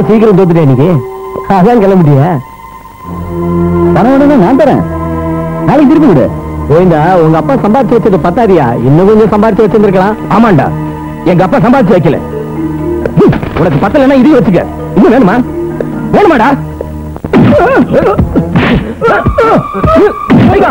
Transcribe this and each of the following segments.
வழக்கத்தை சீக்கிரம் தோத்துட்டேன் இன்னைக்கு. அதான் கிளம்பிட்டியா? பணம் வேணும்னா நான் தரேன். நாளைக்கு திருப்பி விடு. ஏண்டா உங்க அப்பா சம்பாதிச்சு வச்சது பத்தாதியா? இன்னும் கொஞ்சம் சம்பாதிச்சு வச்சிருந்திருக்கலாம். ஆமாண்டா. எங்க அப்பா சம்பாதிச்சு வைக்கல. உனக்கு பத்தலைன்னா இதையும் வச்சுக்க. இன்னும் வேணுமா? வேணுமாடா? ஐயா,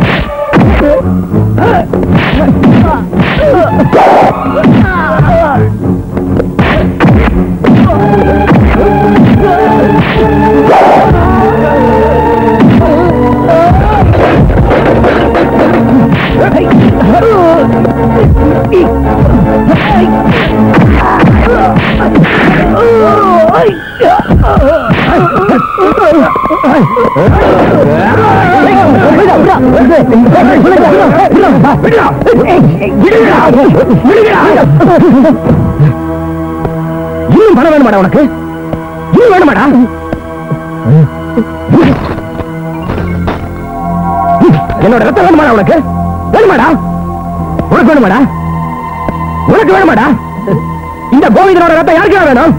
இன்னும் பணம் வேணுமாடா உனக்கு இன்னும் வேணுமாடா என்னோட ரத்தம் வேணுமாடா உனக்கு வேணுமாடா உனக்கு வேணுமாடா உனக்கு வேணுமாடா இந்த கோவிந்தனோட ரத்தம் யாருக்கு வேணும்?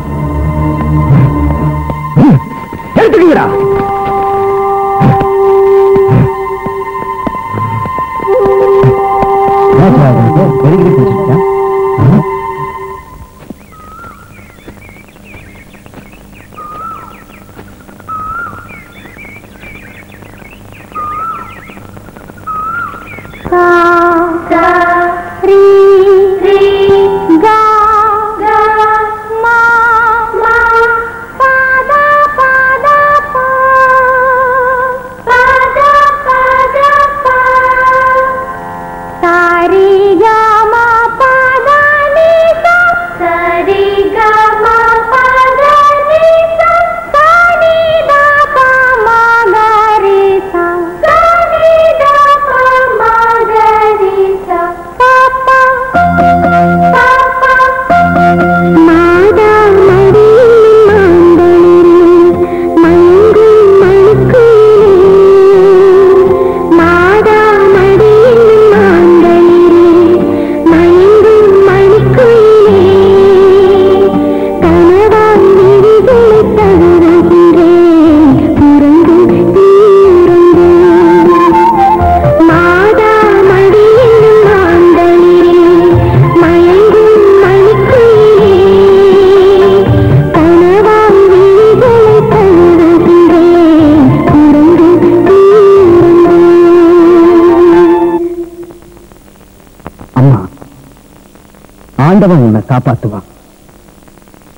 ஆண்டவன் உன்னை காப்பாத்துவான்.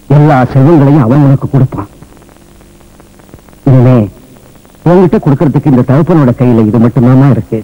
எல்லா செல்வங்களையும் அவன் உனக்கு கொடுப்பான். இனிமே உங்ககிட்ட கொடுக்கறதுக்கு இந்த தகப்பனோட கையில இது மட்டும்தான் இருக்கு.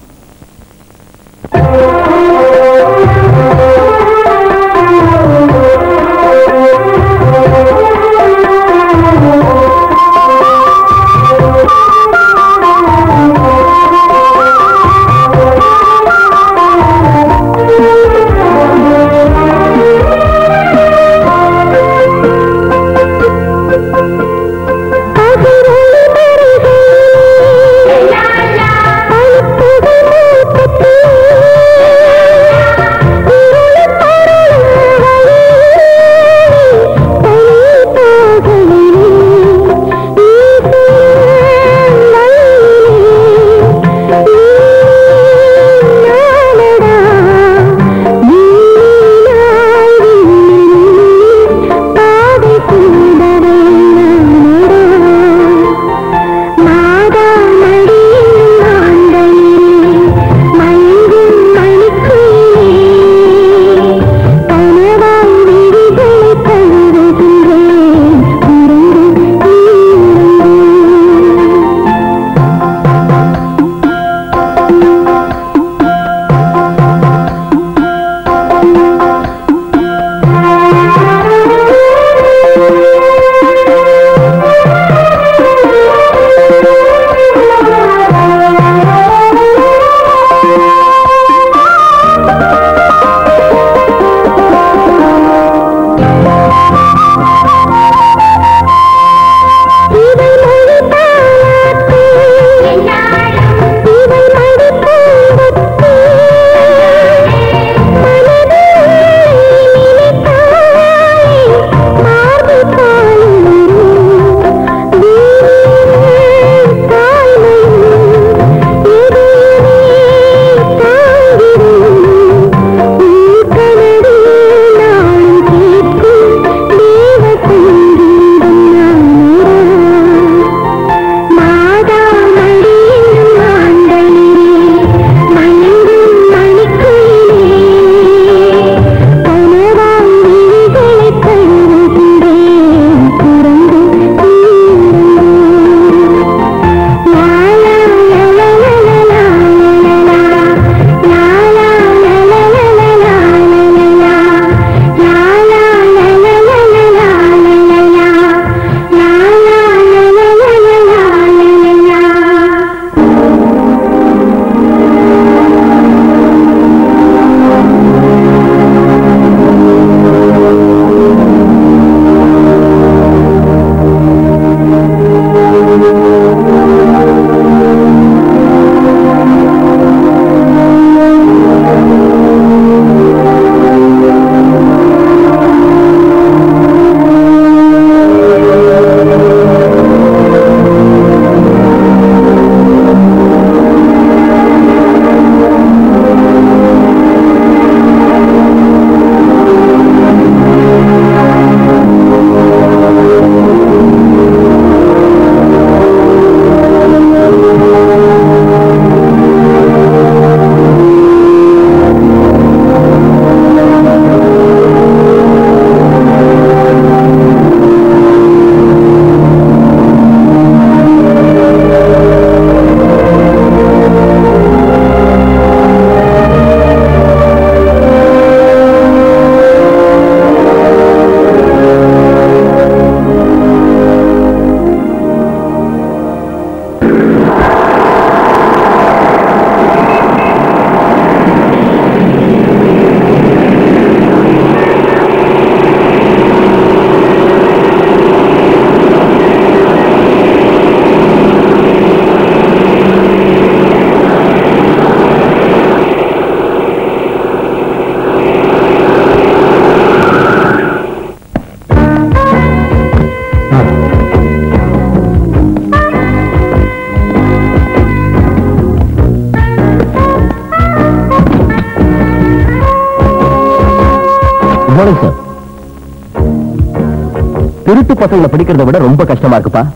திருட்டு பசங்களை பிடிக்கிறத விட ரொம்ப கஷ்டமா இருக்குப்பா.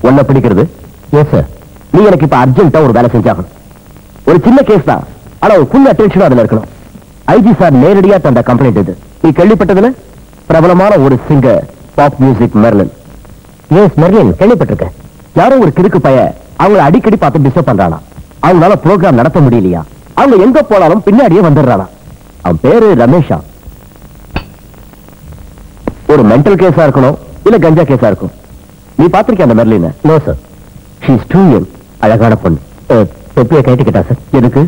உன்னை பிடிக்கிறது? எஸ் சார் நீ எனக்கு இப்ப அர்ஜென்ட்டா ஒரு வேலை செஞ்சாகணும். ஒரு சின்ன கேஸ் தான். ஆனா ஒரு ஃபுல் அட்டென்ஷன் அதுல இருக்கணும். ஐஜி சார் நேரடியா தந்த கம்ப்ளைண்ட் இது. நீ கேள்விப்பட்டதுல? பிரபலமான ஒரு singer pop music Merlin S Merlin கேள்விப்பட்டிருக்கேன். யாரோ ஒரு கிறுக்கு பைய அவங்கள அடிக்கடி பார்த்து டிஸ்டர்ப் பண்றானா? அவங்களால ப்ரோக்ராம் நடத்த முடியலையா? அவங்க எங்க போனாலும் பின்னாடியே வந்துடுறானா? அவன் பேரு ரமேஷா. ஒரு மென்டல் கேஸா இருக்கணும். இல்ல கஞ்சா கேஸா இருக்கும். நீ பாத்திருக்கிய அந்த Merlin? No sir she's too young அழகான பொண்ணு. தொப்பியை கைட்டுக்கிட்டா சார் எதுக்கு?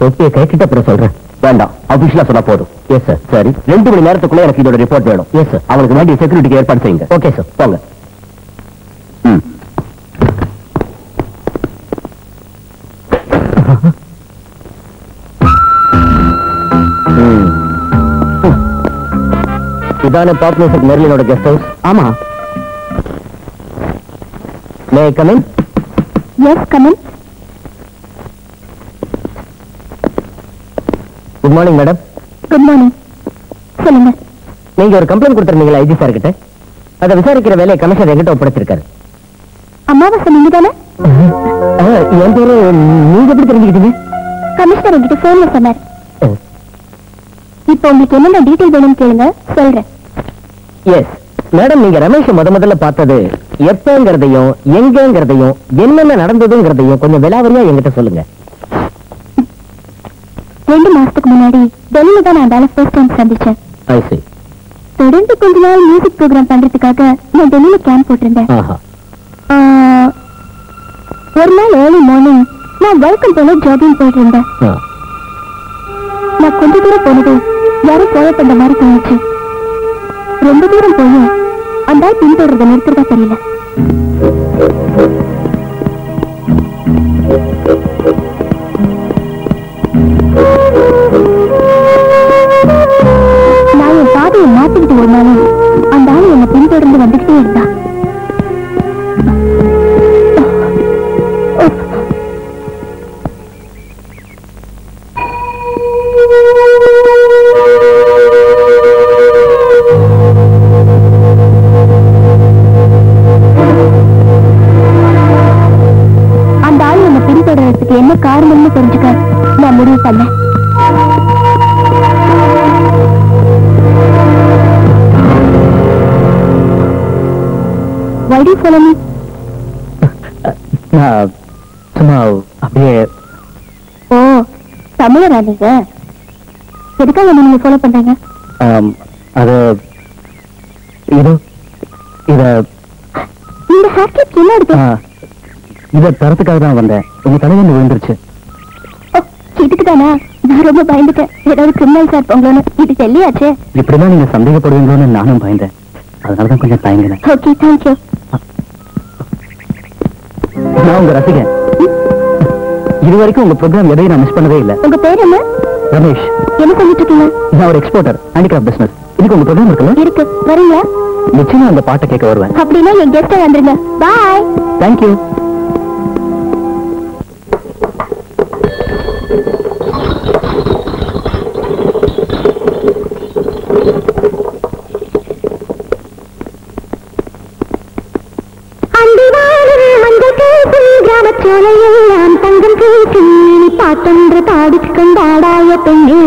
தொப்பியை கைட்டிட்ட அப்புறம் சொல்றேன். வேண்டாம். அபிஷியலா சொன்னா போதும். எஸ் சார் சரி. ரெண்டு மணி நேரத்துக்குள்ள எனக்கு இதோட ரிப்போர்ட் வேணும். எஸ் சார் அவனுக்கு வேண்டிய செக்யூரிட்டிக்கு ஏற்பாடு செய்யுங்க. ஓகே சார் போங்க. பாப் மியூசிக் மெர்லினோட கெஸ்ட் ஹவுஸ் ஆமா. May come in yes come in good morning madam good morning சொல்லுங்க. நீங்க ஒரு கம்ப்ளைண்ட் கொடுத்திருந்தீங்களா ஐஜி சார் கிட்ட? அதை விசாரிக்கிற வேலையை கமிஷனர் எங்கிட்ட ஒப்படைச்சிருக்காரு. அம்மாவாசை நீங்க தானே என் பேரு நீங்க எப்படி தெரிஞ்சுக்கிட்டீங்க? கமிஷனர் என்கிட்ட போன்ல சொன்னார். இப்போ உங்களுக்கு என்னென்ன டீடைல் வேணும்னு கேளுங்க சொல்றேன். எஸ் மேடம் நீங்க ரமேஷ் முத முதல்ல பார்த்தது எப்பங்கிறதையும் எங்கங்கிறதையும் என்னென்ன நடந்ததுங்கிறதையும் கொஞ்சம் விலாவரியா என்கிட்ட சொல்லுங்க. ரெண்டு மாசத்துக்கு முன்னாடி டெல்லியில தான் நான் வேலை ஃபர்ஸ்ட் டைம் சந்திச்சேன். I see. தொடர்ந்து கொஞ்ச நாள் மியூசிக் ப்ரோக்ராம் பண்றதுக்காக நான் டெல்லியில கேம்ப் போட்டிருந்தேன். ஆஹா. ஒரு நாள் ஏர்லி மார்னிங் நான் வெல்கம் போல ஜாகிங் போயிட்டு இருந்தேன். நான் கொஞ்ச தூரம் போனது யாரும் பண்ண மாதிரி தோணுச்சு. ரொம்ப தூரம் போயும் அந்த ஆள் பின்தொடர்றதை நிறுத்துறதா தெரியல. நான் என் பாதையை மாத்திக்கிட்டு ஓடினாலும் நீங்க எதுக்காக என்ன நீங்க ஃபாலோ பண்றீங்க? அது இது இத இந்த ஹேர் கிளிப் என்ன இருக்கு இத தரத்துக்காக தான் வந்தேன். உங்க தலைவந்து விழுந்துருச்சு. ஓ, இதுக்கு தானா நான் ரொம்ப பயந்துட்டேன். ஏதாவது இது தெல்லியாச்சே இப்படிதான் நீங்க சந்தேகப்படுவீங்களோன்னு நானும் பயந்தேன். அதனாலதான் கொஞ்சம் தயங்கினேன். ஓகே தேங்க்யூ நான் உங்க ரசிகன். இது வரைக்கும் உங்க ப்ரோக்ராம் எதையும் நான் மிஸ் பண்ணதே இல்ல. உங்க பேர் என்ன? ரமேஷ். என்ன சொல்லிட்டு இருக்கீங்க நான் ஒரு எக்ஸ்போர்ட்டர் ஹேண்டிகிராஃப்ட் பிசினஸ் இதுக்கு உங்க ப்ரோக்ராம் இருக்குல்ல? இருக்கு. வரீங்களா? நிச்சயமா அந்த பாட்டை கேட்க வருவேன். அப்படின்னா என் கெஸ்ட வந்துருங்க. பாய் தேங்க்யூ பாட்டென்று பாடிக் கொண்டாடாய பெண்ணே.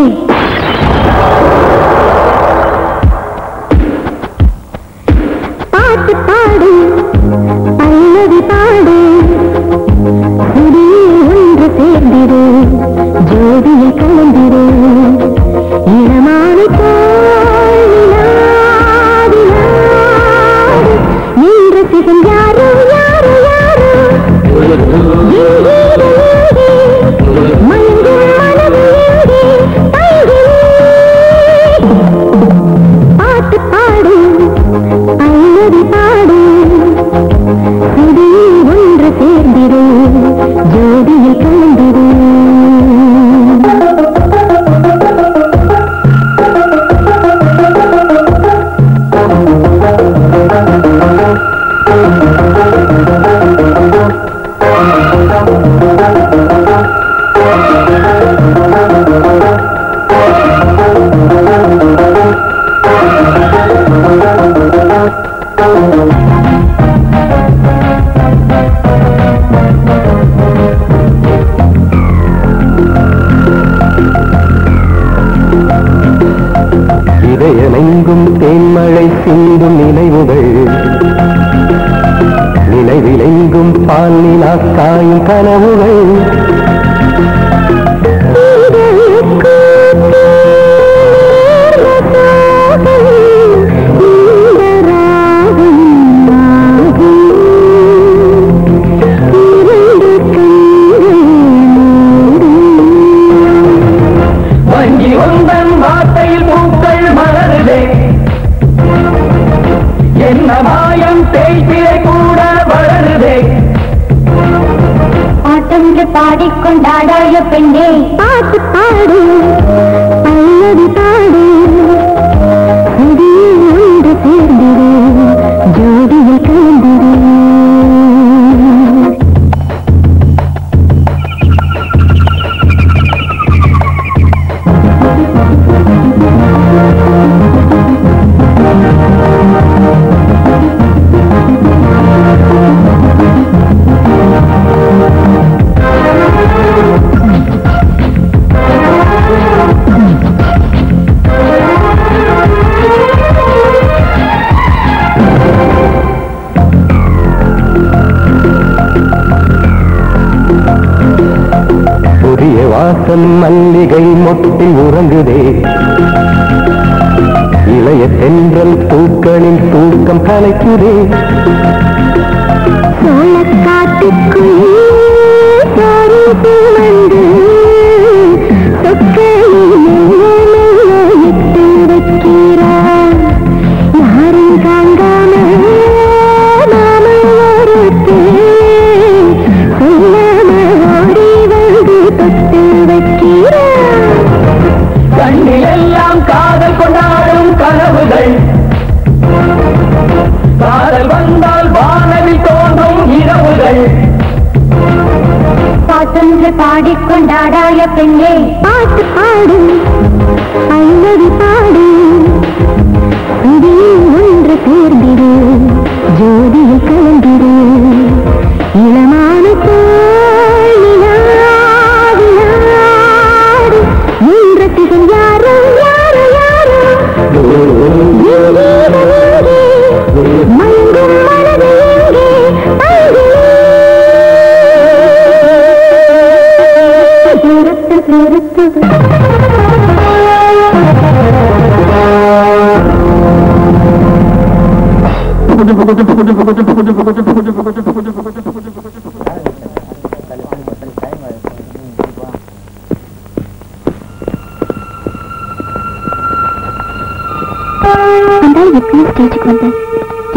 அந்த ஆள் எப்பயும் ஸ்டேஜுக்கு வந்து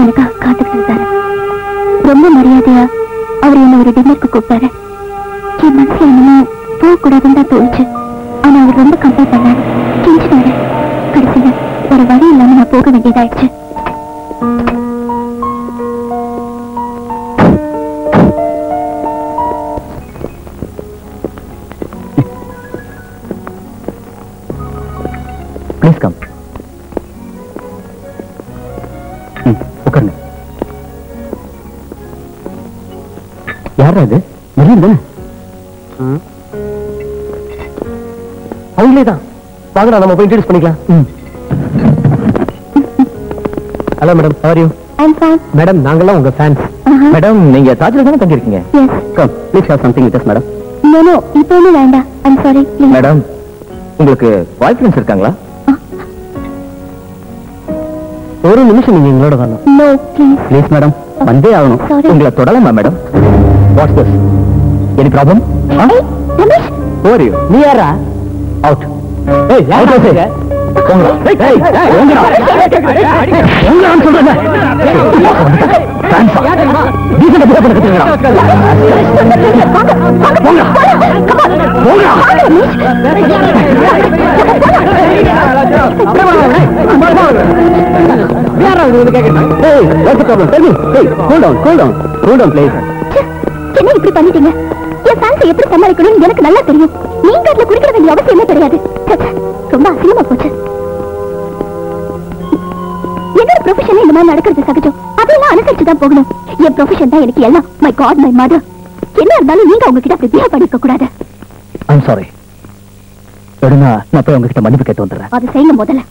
எனக்காக காத்துக்கிட்டு இருந்தாரு ரொம்ப மரியாதையா அவர் என்ன ஒரு டின்னருக்கு கூப்பிட்டாரு. என் மனசுல என்னமோ போகக்கூடாதுன்னு தான் தோணுச்சு. ஆனா அவர் ரொம்ப கம்பேர் பண்ணாரு. கெஞ்சினாரு கடைசியில ஒரு வழி இல்லாம நான் போக வேண்டியதாயிடுச்சு. வாங்கடா நம்ம போய் இன்ட்ரடியூஸ் பண்ணிக்கலாம். Hello madam how are you I'm fine madam நாங்கெல்லாம் உங்க ஃபேன்ஸ் மேடம் நீங்க தாஜ்ல தானே தங்கி இருக்கீங்க yes come please have something with madam no no இப்போ ஒன்றும் வேண்டாம். ஐம் சாரி ப்ளீஸ் மேடம் உங்களுக்கு பாய் ஃப்ரெண்ட்ஸ் இருக்காங்களா? ஒரு நிமிஷம் நீங்க எங்களோட வரணும். நோ ப்ளீஸ் ப்ளீஸ் மேடம் வந்தே ஆகணும். உங்களை தொடலாமா madam what's this any problem ஏய் ரமேஷ் ஓவர் யூ நீ யாரா அவுட் என்ன இப்படி பண்ணிட்டீங்க என் ஃபேன்ஸை எப்படி சமாளிக்கணும்னு எனக்கு நல்லா தெரியும் நீங்க அதுல குடிக்கிற வேண்டிய அவசியமே கிடையாது ரொம்ப அசிங்கமா போச்சு. என்னோட ப்ரொஃபஷன் இந்த மாதிரி நடக்கிறது சகஜம். அதெல்லாம் அனுசரிச்சு தான் போகணும். என் ப்ரொஃபஷன் தான் எனக்கு எல்லாம். மை காட் மை மதர் என்ன இருந்தாலும் நீங்க அவங்க கிட்ட அப்படி பிஹேவ் பண்ணிருக்க கூடாது. ஐம் சாரி நான் போய் உங்ககிட்ட மன்னிப்பு கேட்டு வந்துடுறேன். அது செய்யுங்க முதல்ல.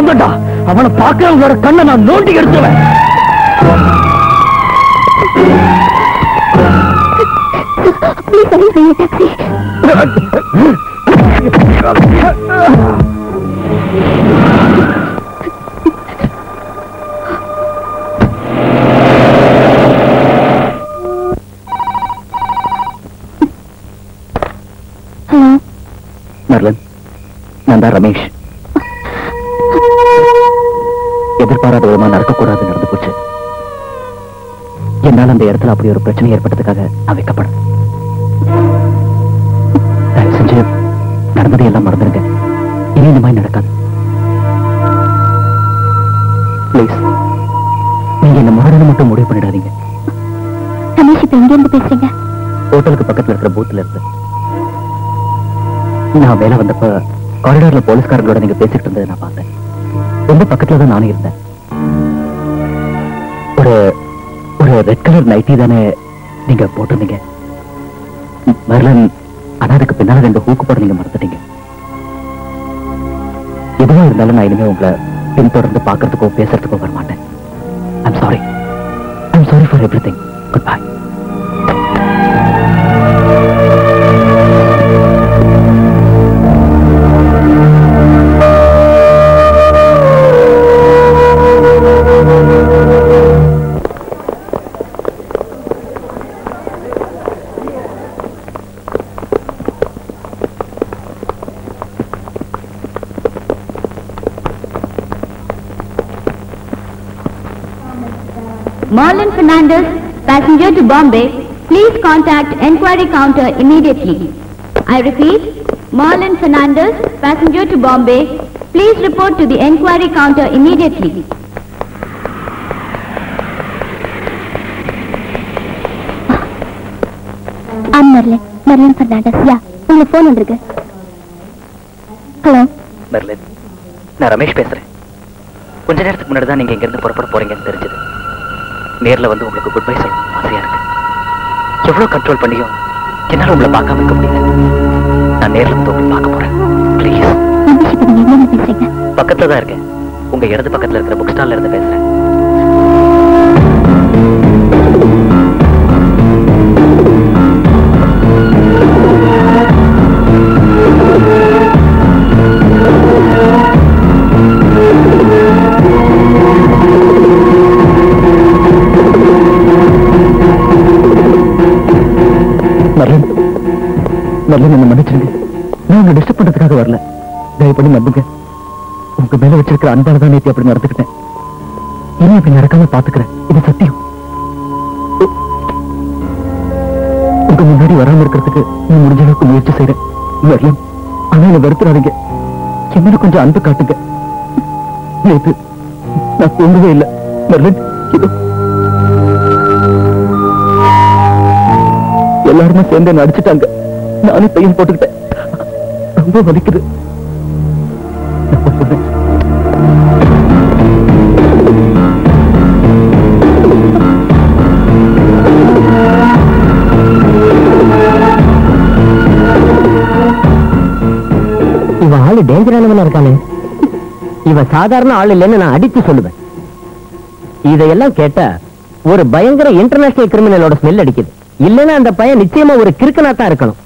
சொந்தம்டா அவனை பார்க்கிறவங்களோட கண்ணை நான் நோண்டி எடுத்துவேன் மர்லன் நான் தான் ரமேஷ். எதிர்பாராத விதமா நடக்கக்கூடாது நடந்து போச்சு. என்னால் அந்த இடத்துல அப்படி ஒரு பிரச்சனை ஏற்பட்டதுக்காக நான் வைக்கப்படும் தயவு செஞ்சு நடந்ததை எல்லாம் மறந்துடுங்க. இனி இந்த மாதிரி நடக்காது. ப்ளீஸ் நீங்க இந்த மரணம் மட்டும் முடிவு பண்ணிடாதீங்க. ரமேஷ் இப்ப எங்க இருந்து பேசுறீங்க? ஹோட்டலுக்கு பக்கத்துல இருக்கிற பூத்துல இருந்து. நான் வேலை வந்தப்ப காரிடார்ல போலீஸ்காரங்களோட நீங்க பேசிட்டு இருந்ததை நான் பார்த்தேன். ரொம்ப பக்கத்துல தான் நானும் இருந்தேன். கலர் நைட்டி தானே நீங்க போட்டிருந்தீங்க? மர்லன் ஆனா அதுக்கு பின்னால ரெண்டு ஹூக்கு போட நீங்க மறந்துட்டீங்க. எதுவா இருந்தாலும் நான் இனிமே உங்களை பின்தொடர்ந்து பார்க்கறதுக்கோ பேசுறதுக்கோ வர மாட்டேன் I'm sorry I'm sorry for every thing passenger to Bombay, please contact enquiry counter immediately. I repeat, Marlon Fernandez, passenger to Bombay, please report to the enquiry counter immediately. I'm Marlon, Marlon Fernandez. Yeah, உங்களுக்கு phone வந்திருக்கு. Hello. Merlin நான் ரமேஷ் பேசுறேன் கொஞ்ச நேரத்துக்கு முன்னாடி தான் நீங்க இங்க இருந்து புறப்பட போறீங்கன்னு தெரிஞ்சது நேர்ல வந்து உங்களுக்கு குட் பை சொல்லணும் ஆசையா இருக்கு எவ்வளவு கண்ட்ரோல் பண்ணியும் என்னால உங்களை பார்க்காம இருக்க முடியல. நான் நேர்ல வந்து உங்களை பார்க்க போறேன். ப்ளீஸ்? பக்கத்துல தான் இருக்கேன். உங்க இடது பக்கத்துல இருக்கிற புக் ஸ்டால்ல இருந்து பேசுறேன். மர்லின் என்ன மன்னிச்சிருங்க. நான் உங்களை டிஸ்டர்ப் பண்றதுக்காக வரல. தயவு பண்ணி நம்புங்க. உங்க மேல வச்சிருக்கிற அன்பால தான் நேத்தி அப்படி நடந்துக்கிட்டேன். இனி அப்படி நடக்காம பாத்துக்கிறேன். இது சத்தியம். உங்க முன்னாடி வராம இருக்கிறதுக்கு நான் முடிஞ்ச அளவுக்கு முயற்சி செய்யறேன் வரலாம். ஆனா என்ன வருத்துறாதீங்க என்ன கொஞ்சம் அன்பு காட்டுங்க. நேத்து நான் தூங்கவே இல்லை. மர்லின் இதோ. எல்லாருமே சேர்ந்து என்ன நானே பையன் போட்டுக்கிட்டேன். ரொம்ப வலிக்குது. இவ ஆளு டேஞ்சரானவனா இருக்கானே இவ சாதாரண ஆள் இல்லைன்னு நான் அடித்து சொல்லுவேன். இதையெல்லாம் கேட்டா ஒரு பயங்கர இன்டர்நேஷனல் கிரிமினலோட ஸ்மெல் அடிக்குது. இல்லைன்னா அந்த பையன் நிச்சயமா ஒரு கிறுக்கனா தான் இருக்கணும்.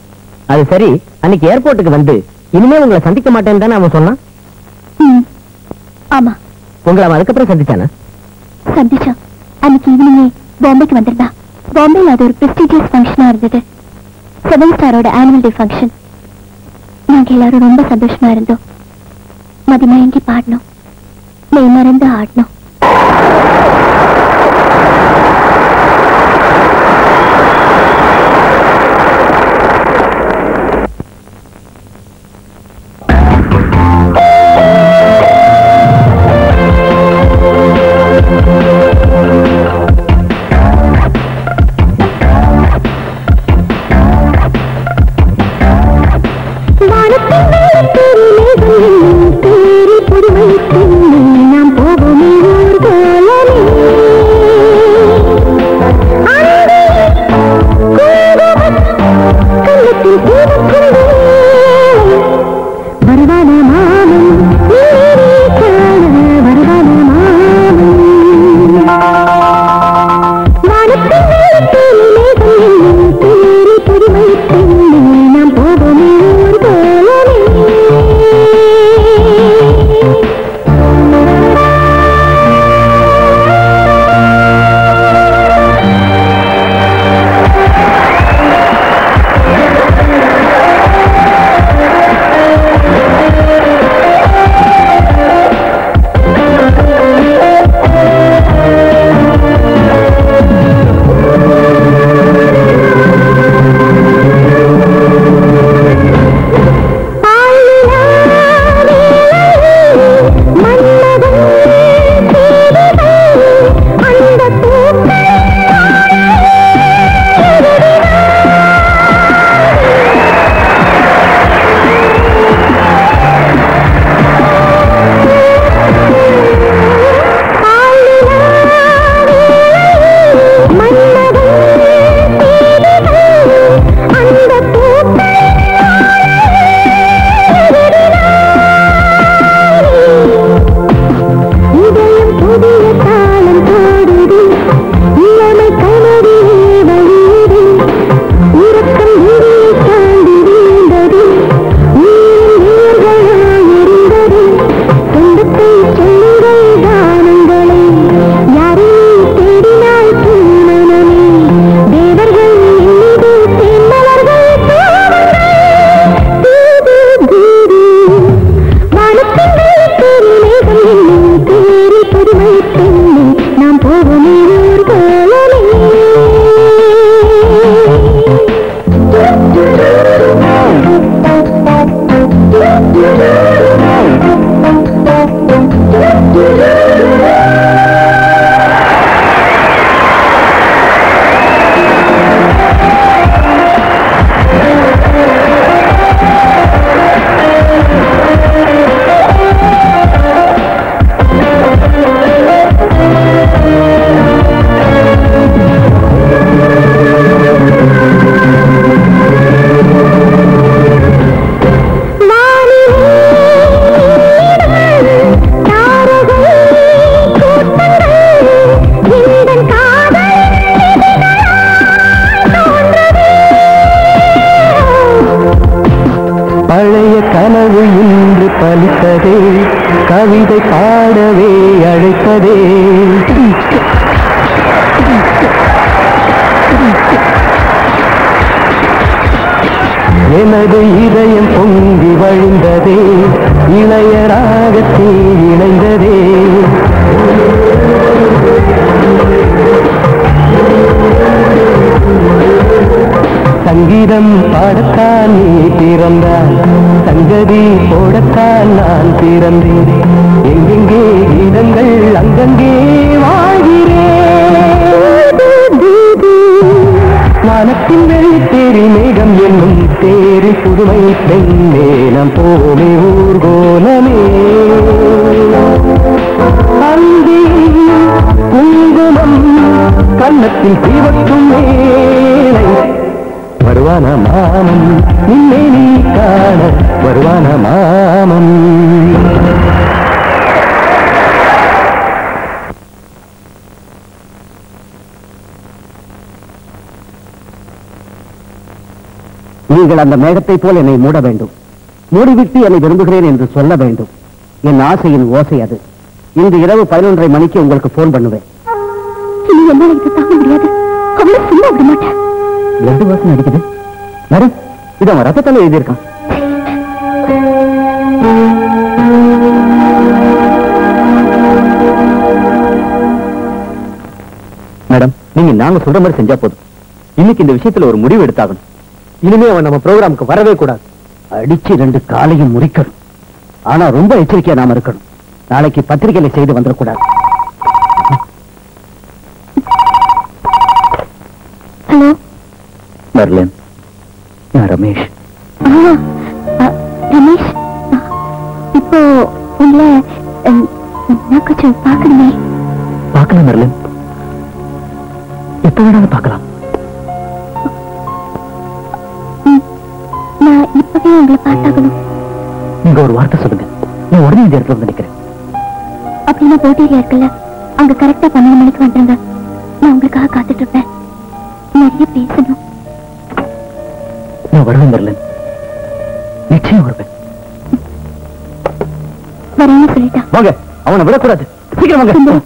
அது சரி. அன்னைக்கு ஏர்போர்ட்டுக்கு வந்து இனிமே உங்களை சந்திக்க மாட்டேன்னு தானே அவன் சொன்னான்? ஆமா. உங்களை அவன் அதுக்கப்புறம் சந்திச்சானா? சந்திச்சான். அன்னைக்கு ஈவினிங்கே பாம்பேக்கு வந்திருந்தா. பாம்பேல அது ஒரு பிரஸ்டீஜியஸ் ஃபங்க்ஷனா இருந்தது. செவன் ஸ்டாரோட ஆனுவல் டே ஃபங்க்ஷன் நாங்க எல்லாரும் ரொம்ப சந்தோஷமா இருந்தோம். மதிமயங்கி பாடணும் மெய் மறந்து ஆடணும் நீங்கள் அந்த மேகத்தை போல் என்னை மூட வேண்டும். மூடிவிட்டு என்னை விரும்புகிறேன் என்று சொல்ல வேண்டும். என் ஆசையின் ஓசை அது. இன்று இரவு பதினொன்றரை மணிக்கு உங்களுக்கு போன் பண்ணுவேன். ரெண்டு வருஷம் அடிக்குது. மேடம் இது அவன் ரத்தத்தால எழுதியிருக்கான். மேடம் நீங்க நாங்க சொல்ற மாதிரி செஞ்சா போதும். இன்னைக்கு இந்த விஷயத்துல ஒரு முடிவு எடுத்தாகணும். இனிமே அவன் நம்ம ப்ரோக்ராமுக்கு வரவே கூடாது. அடிச்சு ரெண்டு காலையும் முறிக்கணும். ஆனா ரொம்ப எச்சரிக்கையா நாம இருக்கணும். நாளைக்கு பத்திரிகையில செய்து வந்துடக்கூடாது. கரெக்டா பன்னெண்டு மணிக்கு வந்துருங்க. நான் உங்களுக்காக காத்துட்டு இருப்பேன் நிறைய பேசணும். நான் வருவேன் மர்லன் நிச்சயம் வருவேன். வரேன்னு சொல்லிட்டான் வாங்க அவனை விடக்கூடாது. சீக்கிரம் வாங்க.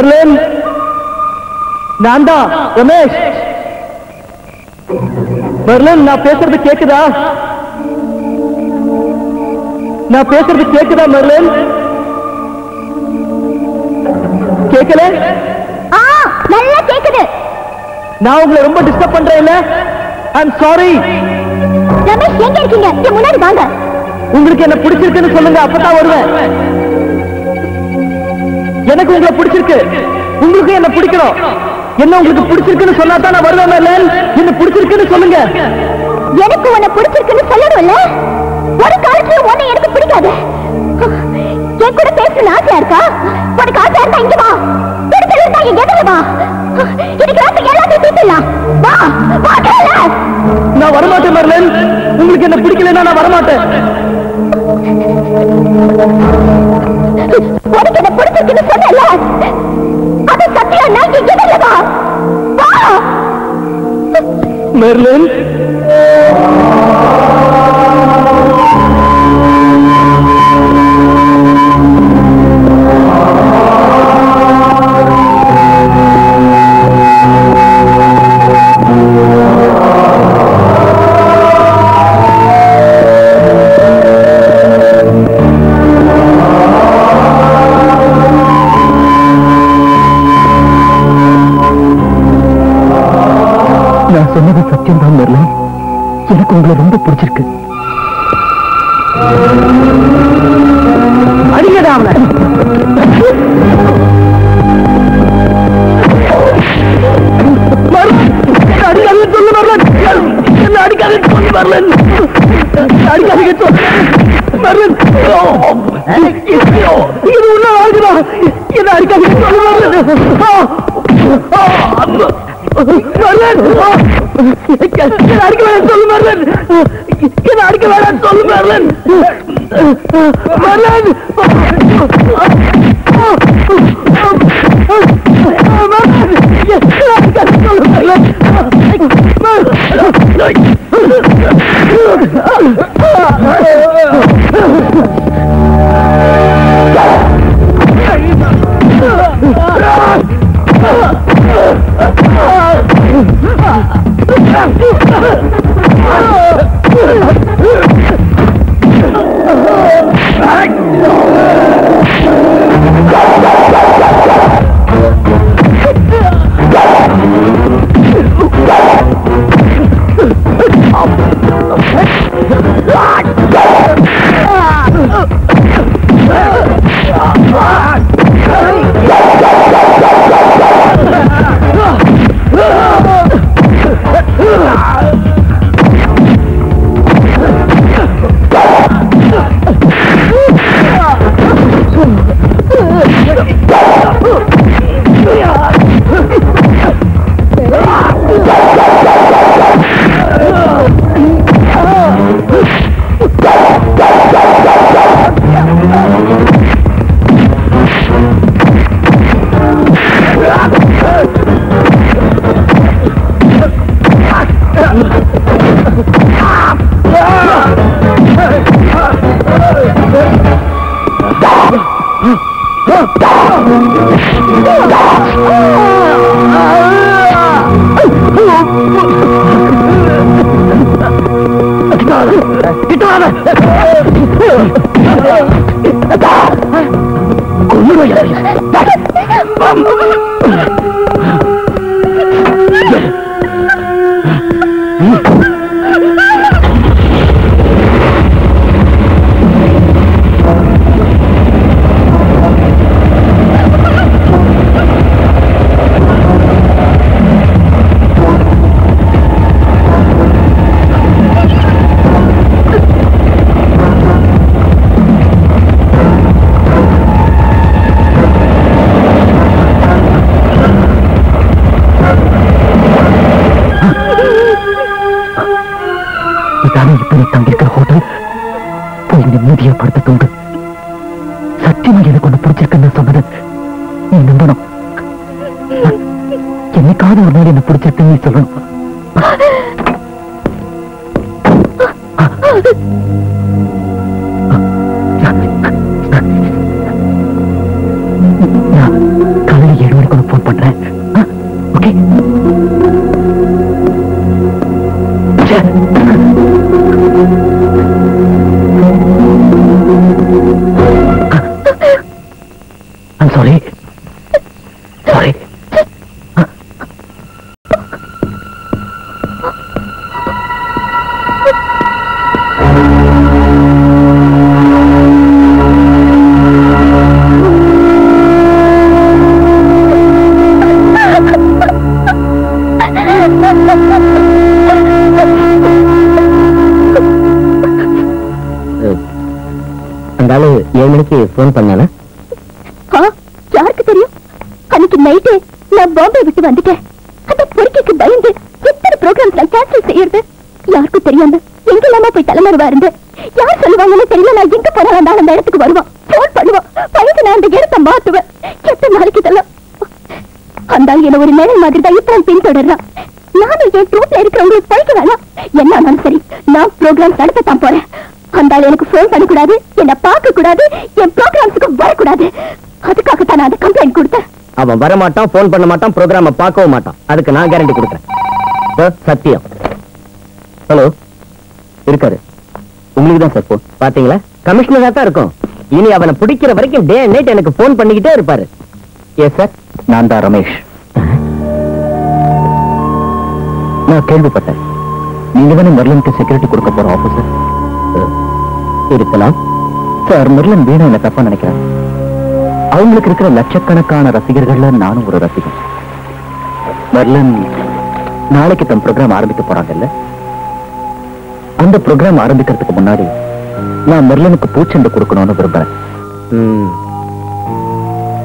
மர்லின் நான் தான் ரமேஷ் மர்லின் நான் பேசுறது கேக்குதா? நான் பேசுறது கேக்குதா மர்லின் கேக்கல? நல்லா கேக்குது. நான் உங்களை ரொம்ப டிஸ்டர்ப் பண்றேன் இல்ல ஐம் சாரி ரமேஷ் எங்க இருக்கீங்க? முன்னாடி வாங்க. உங்களுக்கு என்ன பிடிச்சிருக்குன்னு சொல்லுங்க அப்பதான் வருவேன். எனக்கு உங்களை பிடிச்சிருக்கு. உங்களுக்கு என்ன பிடிக்கணும். என்ன உங்களுக்கு பிடிச்சிருக்குன்னு சொன்னா தான் நான் வருவேன் என்ன பிடிச்சிருக்குன்னு சொல்லுங்க. எனக்கு உன்னை பிடிச்சிருக்குன்னு சொல்லணும்ல? ஒரு காலத்துல உன்னை எனக்கு பிடிக்காது. என் கூட பேசணும்னு ஆசையா இருக்கா? உனக்கு ஆசையா இருந்தா இங்க வா. பிடிச்சது இருந்தா இங்க எதிர வா? எனக்கு ஆசை எல்லாத்தையும் தீர்த்துடலாம். வா வா கேளு. நான் வரமாட்டேன் மர்லின். உங்களுக்கு என்ன பிடிக்கலன்னா நான் வரமாட்டேன். உனக்கு என்ன பிடிச்சிருக்குன்னு சொன்னல அது சத்தியம் நான் இங்க எதிர வா வா! மெர்லின்? நான் சொன்னது சத்தியம் தான் மெர்லின் எனக்கு உங்களை ரொம்ப பிடிச்சிருக்கு. அடிக்கடா அவனை. என்ன அடிக்காது சொல்லு மர்லன் அடிக்காதே சொல்லு மர்லன் இது உள்ள ஆகுதா என்ன அடிக்காதே சொல்லு மர்லன் மர்லன் என்ன அடிக்க வேணாம் சொல்லு மர்லன் என்ன அடிக்க வேணாம் சொல்லு மர்லன் மர்லன் Yeah! ஒரு நாள் என்ன பிடிச்சிருக்கு நீ சொல்லணும் நான் ஃபோன் பண்ணானா யாருக்கு தெரியும்? அன்னைக்கு நைட்டு நான் பாம்பே விட்டு வந்துட்டேன். அந்த பொறுக்கைக்கு பயந்து எத்தனை ப்ரோக்ராம்ஸ் நான் கேன்சல் செய்யறது? யாருக்கும் தெரியாம எங்கெல்லாமா போய் தலைமறைவா இருந்து யார் சொல்லுவாங்கன்னு தெரியல நான் எங்க போனாலும் அந்த இடத்துக்கு வருவான். பண்ணுவான். பயந்து நான் அந்த இடத்தை மாத்துவேன். எத்தனை நாளைக்கு இதெல்லாம் அந்த என்ன ஒரு நிழல் மாதிரி தான் இப்போ பின்தொடர்றான். நானும் என் ட்ரூப்ல இருக்கிறவங்களுக்கு பழிக்க வேணாம் என்ன ஆனாலும் சரி நான் ப்ரோக்ராம் நடத்தத்தான் போறேன். அந்த எனக்கு ஃபோன் பண்ணக்கூடாது என்ன பார்க்க கூடாது என் கூடாது அதுக்காக தான் நான் கம்ப்ளைண்ட் கொடுத்தேன். அவன் வர மாட்டான் ஃபோன் பண்ண மாட்டான் ப்ரோக்ராம பார்க்கவும் மாட்டான். அதுக்கு நான் கேரண்டி கொடுக்குறேன். சத்தியம். ஹலோ இருக்காரு. உங்களுக்கு தான் சார் போன் பாத்தீங்களா? கமிஷனரா தான் இருக்கும். இனி அவனை பிடிக்கிற வரைக்கும் டே அண்ட் நைட் எனக்கு போன் பண்ணிக்கிட்டே இருப்பாரு. எஸ் சார் நான் தான் ரமேஷ். நான் கேள்விப்பட்டேன். நீங்க தானே மெர்லனுக்கு செக்யூரிட்டி கொடுக்க போற ஆபீசர் இருக்கலாம். சார் மெர்லன் வீணா என்ன தப்பா நினைக்கிறேன் அவங்களுக்கு இருக்கிற லட்சக்கணக்கான ரசிகர்கள்ல நானும் ஒரு ரசிகன். மெர்லன் நாளைக்கு தன் ப்ரோக்ராம் ஆரம்பிக்க போறாங்கல்ல? அந்த ப்ரோக்ராம் ஆரம்பிக்கிறதுக்கு முன்னாடி நான் மெர்லனுக்கு பூச்செண்டு கொடுக்கணும்னு விரும்புறேன்.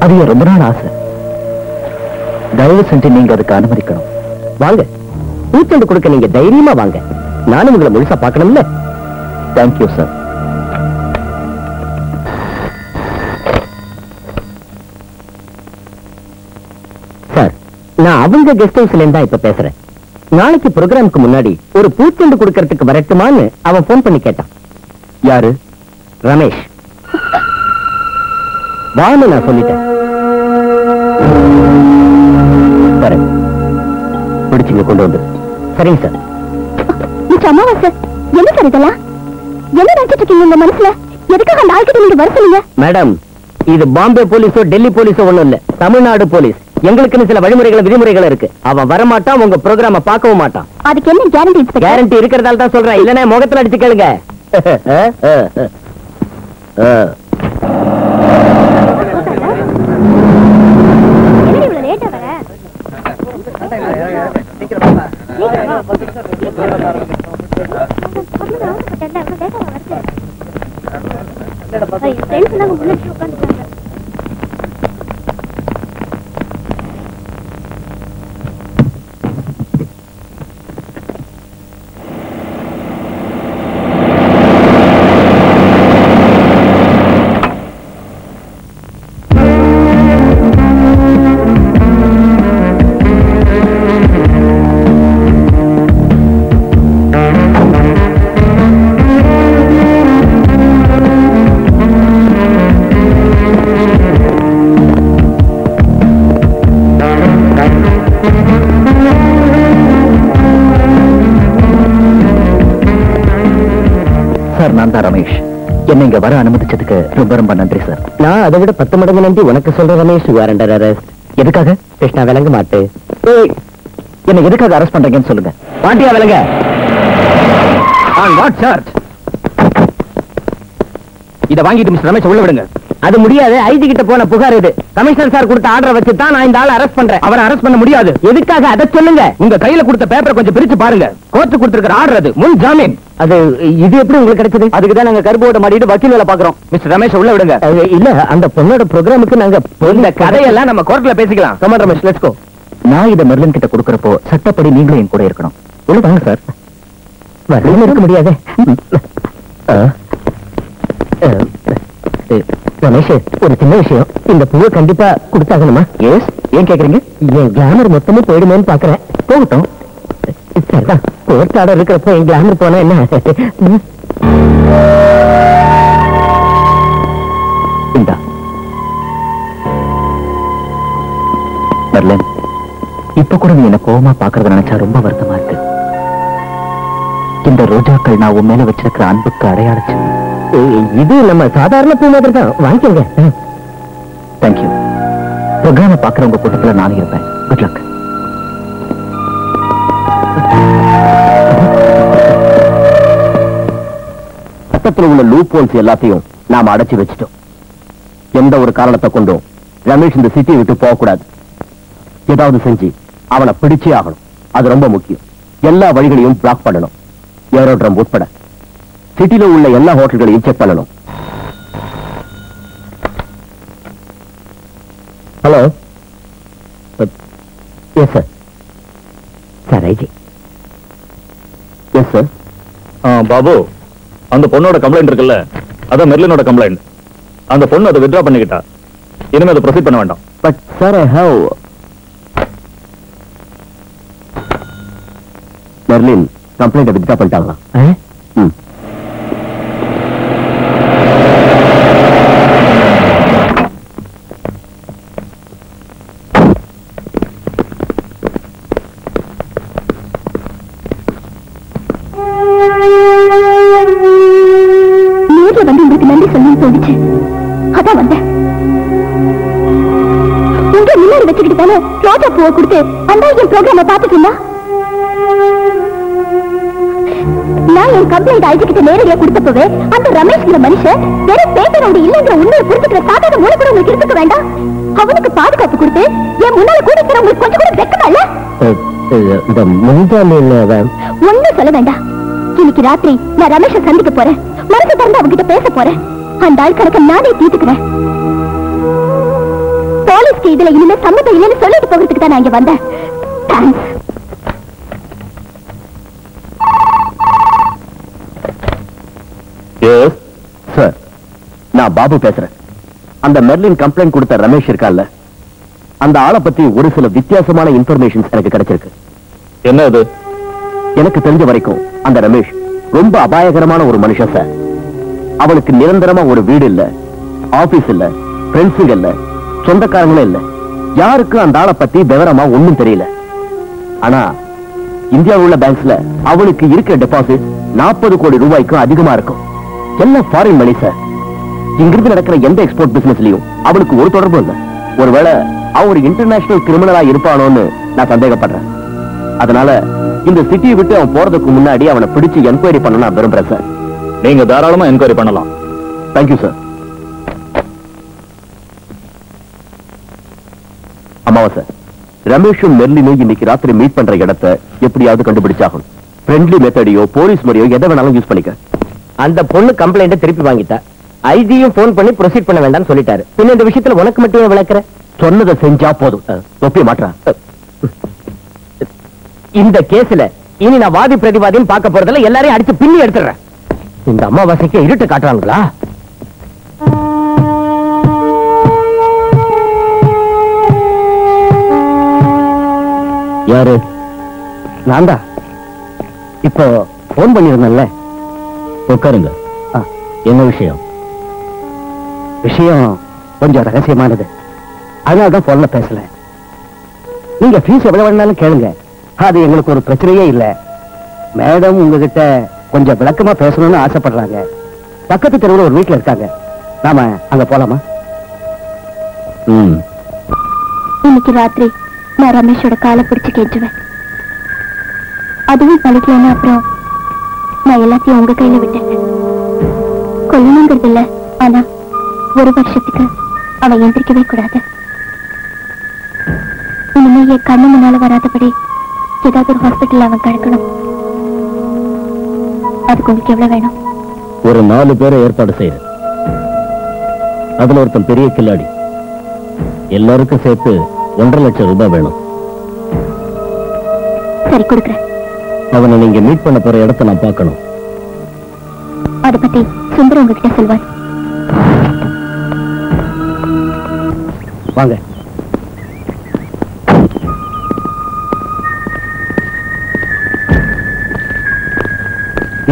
அது ரொம்ப நாள் ஆசை. தயவு செஞ்சு நீங்க அதுக்கு அனுமதிக்கணும். வாங்க. பூச்செண்டு கொடுக்க நீங்க தைரியமா வாங்க. நானும் உங்களை முழுசா பார்க்கணும்ல. தேங்க்யூ சார் நான் அவங்க கெஸ்ட் ஹவுஸ்ல இருந்தா இப்ப பேசுறேன். நாளைக்கு ப்ரோக்ராமுக்கு முன்னாடி ஒரு பூச்செண்டு கொடுக்கறதுக்கு வரட்டுமான்னு அவன் போன் பண்ணி கேட்டான். யாரு? ரமேஷ். வான்னு நான் சொல்லிட்டேன். பிடிச்சுங்க கொண்டு வந்து. சரிங்க சார் மிச்ச அமாவாசை. என்ன சார் இதெல்லாம்? என்ன நினைச்சிட்டு இருக்கீங்க உங்க மனசுல? எதுக்காக அந்த ஆள்கிட்ட நீங்க வர சொன்னீங்க மேடம் இது பாம்பே போலீஸோ டெல்லி போலீஸோ ஒண்ணும் இல்ல. தமிழ்நாடு போலீஸ். எங்களுக்குன்னு சில வழிமுறைகள் விதிமுறைகள் இருக்கு. அவன் வரமாட்டான் உங்க ப்ரோக்ராம பார்க்கவும் மாட்டான். அதுக்கு என்ன கேரண்டி இன்ஸ்பெக்டர் கேரண்டி இருக்கிறதால தான் சொல்றேன். இல்லன்னா முகத்துல அடிச்சு கேளுங்க. என்ன இவ்வளவு லேட்டா வர வர அனுமதிச்சதுக்கு ரொம்ப ரொம்ப நன்றி சார் நான் அதை விட பத்து மடங்கு நன்றி உனக்கு சொல்ற ரமேஷ் வாரண்டர் அரெஸ்ட் எதுக்காக? கிருஷ்ணா விளங்க மாட்டு. என்ன எதுக்காக அரெஸ்ட் பண்றீங்கன்னு சொல்லுங்க. பாண்டியா விளங்க. வாட் சார்ஜ் இத வாங்கிட்டு மிஸ்டர் ரமேஷ் உள்ள விடுங்க. அது முடியாது ஐஜி கிட்ட போன புகார் இது. கமிஷனர் சார் கொடுத்த ஆர்டரை வச்சு தான் நான் இந்த ஆளை அரெஸ்ட் பண்றேன். அவரை அரெஸ்ட் பண்ண முடியாது. எதுக்காக அதை சொல்லுங்க? உங்க கையில கொடுத்த பேப்பரை கொஞ்சம் பிரிச்சு பாருங்க. கோர்ட் கொடுத்திருக்கிற ஆர்டர் அது. முன் ஜாமீன். அது இது எப்படி உங்களுக்கு கிடைச்சது? அதுக்கு தான் நாங்க கருப்போட மாட்டிட்டு வக்கீல் வேலை பாக்குறோம் மிஸ்டர் ரமேஷ் உள்ள விடுங்க. இல்ல அந்த பொண்ணோட ப்ரோக்ராமுக்கு நாங்க இந்த கதையெல்லாம் நம்ம கோர்ட்ல பேசிக்கலாம். கமான் ரமேஷ் லெட்ஸ் கோ நான் இத மெர்லின் கிட்ட கொடுக்கறப்போ சட்டப்படி நீங்களும் என் கூட இருக்கணும். உள்ள வாங்க சார் வரல இருக்க முடியாது. ரமேஷ் ஒரு சின்ன விஷயம். இந்த பூவை கண்டிப்பா கொடுத்தாகணுமா? எஸ் ஏன் கேக்குறீங்க? என் கிளாமர் மொத்தமும் போயிடுமேன்னு பாக்குறேன். போகட்டும். சரிதான் கோர்ட் ஆர்டர் இருக்கிறப்போ என் கிளாமர் போனா என்ன? ம். இந்தா. மெர்லின் இப்ப கூட நீ என்ன கோவமா பாக்குறத நினைச்சா ரொம்ப வருத்தமா இருக்கு. இந்த ரோஜாக்கள் நான் உன் மேல வச்சிருக்கிற அன்புக்கு அடையாளச்சு இது நம்ம சாதாரண பூ மாதிரி தான். வாங்கிக்கோங்க. தேங்க்யூ ப்ரோக்ராம பாக்குறவங்க கூட்டத்துல நானும் இருப்பேன். குட் லக் சட்டத்தில் உள்ள லூப் ஹோல்ஸ் எல்லாத்தையும் நாம அடைச்சு வச்சிட்டோம். எந்த ஒரு காரணத்தை கொண்டும் ரமேஷ் இந்த சிட்டியை விட்டு போகக்கூடாது. ஏதாவது செஞ்சு அவனை பிடிச்சே ஆகணும். அது ரொம்ப முக்கியம். எல்லா வழிகளையும் பிளாக் பண்ணணும். ஏரோட்ரம் உட்பட. சிட்டில உள்ள எல்லா ஹோட்டல்களையும் செக் பண்ணணும். Hello? Yes sir sir IG yes sir Babu அந்த பொண்ணோட கம்ப்ளைண்ட் இருக்குல்ல? அதான் மெர்லினோட கம்ப்ளைண்ட் அந்த பொண்ணு அதை வித்ரா பண்ணிக்கிட்டா. இனிமே அதை ப்ரொசீட் பண்ண வேண்டாம். But sir I have Merlin complaint withdraw பண்ணிட்டாங்களா? ம். ரோஜா பூவை கொடுத்து அந்த என் ப்ரோக்ராம இருந்தா நான் என் கம்ப்ளைண்ட் ஐஜி கிட்ட நேரடியா கொடுத்தப்பவே அந்த ரமேஷ்ங்கிற மனுஷன் வெறும் பேப்பரோட இல்லைங்கிற உண்மையை புரிஞ்சுக்கிற சாதாரண மூளை கூட உங்களுக்கு இருந்துக்க வேண்டாம். அவனுக்கு பாதுகாப்பு கொடுத்து என் முன்னால கூட இருக்கிற உங்களுக்கு கொஞ்சம் கூட வெக்கமா இல்ல? ஒண்ணும் சொல்ல வேண்டாம். இன்னைக்கு ராத்திரி நான் ரமேஷை சந்திக்க போறேன். மனசு திறந்து அவகிட்ட பேச போறேன். அந்த ஆள் கணக்க நானே தீர்த்துக்கிறேன். இதுல இனிமே சம்மதம் இல்லைன்னு சொல்லிட்டு போகிறதுக்கு தான் நான் இங்க வந்தேன். தேங்க்ஸ் எஸ் சார் நான் பாபு பேசுறேன். அந்த மெர்லின் கம்ப்ளைண்ட் கொடுத்த ரமேஷ் இருக்கான்ல அந்த ஆளை பத்தி ஒரு சில வித்தியாசமான இன்ஃபர்மேஷன்ஸ் எனக்கு கிடைச்சிருக்கு. என்ன அது? எனக்கு தெரிஞ்ச வரைக்கும் அந்த ரமேஷ் ரொம்ப அபாயகரமான ஒரு மனுஷன் சார் அவனுக்கு நிரந்தரமா ஒரு வீடு இல்ல ஆபீஸ் இல்ல ஃப்ரெண்ட்ஸுங்க இல்ல சொந்தக்காரங்களும் இல்ல. யாருக்கும் அந்த ஆளை பத்தி விவரமா ஒண்ணும் தெரியல. ஆனா இந்தியாவில் உள்ள பேங்க்ஸ்ல அவளுக்கு இருக்கிற டெபாசிட் நாற்பது கோடி ரூபாய்க்கும் அதிகமா இருக்கும். எல்லாம் ஃபாரின் மணி சார் இங்கிருந்து நடக்கிற எந்த எக்ஸ்போர்ட் பிசினஸ்லயும் அவளுக்கு ஒரு தொடர்பும் இல்ல. ஒருவேளை அவன் ஒரு இன்டர்நேஷனல் கிரிமினலா இருப்பானோன்னு நான் சந்தேகப்படுறேன். அதனால இந்த சிட்டியை விட்டு அவன் போறதுக்கு முன்னாடி அவனை பிடிச்சு என்கொயரி பண்ண நான் விரும்புறேன் சார் நீங்க தாராளமா என்கொயரி பண்ணலாம். தேங்க்யூ சார் அமாவாசை ரமேஷும் மெர்லினும் இன்னைக்கு ராத்திரி மீட் பண்ற இடத்தை எப்படியாவது கண்டுபிடிச்சாகணும். ஃப்ரெண்ட்லி மெத்தடியோ போலீஸ் முறையோ எதை வேணாலும் யூஸ் பண்ணிக்க. அந்த பொண்ணு கம்ப்ளைண்ட திருப்பி வாங்கிட்டா. ஐஜியும் போன் பண்ணி ப்ரொசீட் பண்ண வேண்டாம்னு சொல்லிட்டாரு. பின்ன இந்த விஷயத்துல உனக்கு மட்டும் விளக்குற? சொன்னதை செஞ்சா போதும். ஒப்பிய மாட்டா இந்த கேஸ்ல இனி நான் வாதி பிரதிவாதின்னு பார்க்க போறதுல எல்லாரையும் அடிச்சு பின்னி எடுத்துறேன் இந்த அமாவாசைக்கு இருட்டு காட்டுறாங்களா யாரு? நான் தான் இப்போ போன் பண்ணிருந்தேன்ல. உட்காருங்க. என்ன விஷயம்? விஷயம் கொஞ்சம் ரகசியமானது. அதனால தான் போன்ல பேசல. நீங்க ஃபீஸ் எவ்வளவு வேணாலும் கேளுங்க. அது எங்களுக்கு ஒரு பிரச்சனையே இல்ல. மேடம் உங்ககிட்ட கொஞ்சம் விளக்கமா பேசணும்னு ஆசைப்படுறாங்க. பக்கத்து தெருவுல ஒரு வீட்டுல இருக்காங்க. நாம அங்க போலாமா? இன்னைக்கு ராத்திரி நான் ரமேஷோட காலை பிடிச்சு கேட்டுவேன் அதுவும் பழிக்கலன்னா அப்புறம் நான் எல்லாத்தையும் உங்க கையில விட்டேன் கொல்லணுங்கிறது இல்ல ஆனா ஒரு வருஷத்துக்கு அவன் எந்திரிக்கவே கூடாது. இனிமே என் கண்ணு முன்னால வராதபடி ஏதாவது ஒரு ஹாஸ்பிட்டல் அவன் கிடக்கணும். அதுக்கு உங்களுக்கு எவ்வளவு வேணும்? ஒரு நாலு பேரை ஏற்பாடு செய்யறேன். அதுல ஒருத்தன் பெரிய கில்லாடி. எல்லாருக்கும் சேர்த்து ஒன்றரை லட்சம் ரூபாய் வேணும். சரி கொடுக்குறேன். அவனை நீங்க மீட் பண்ண போற இடத்த நான் பார்க்கணும். அதை பத்தி சுந்தரம் உங்ககிட்ட சொல்வார். வாங்க.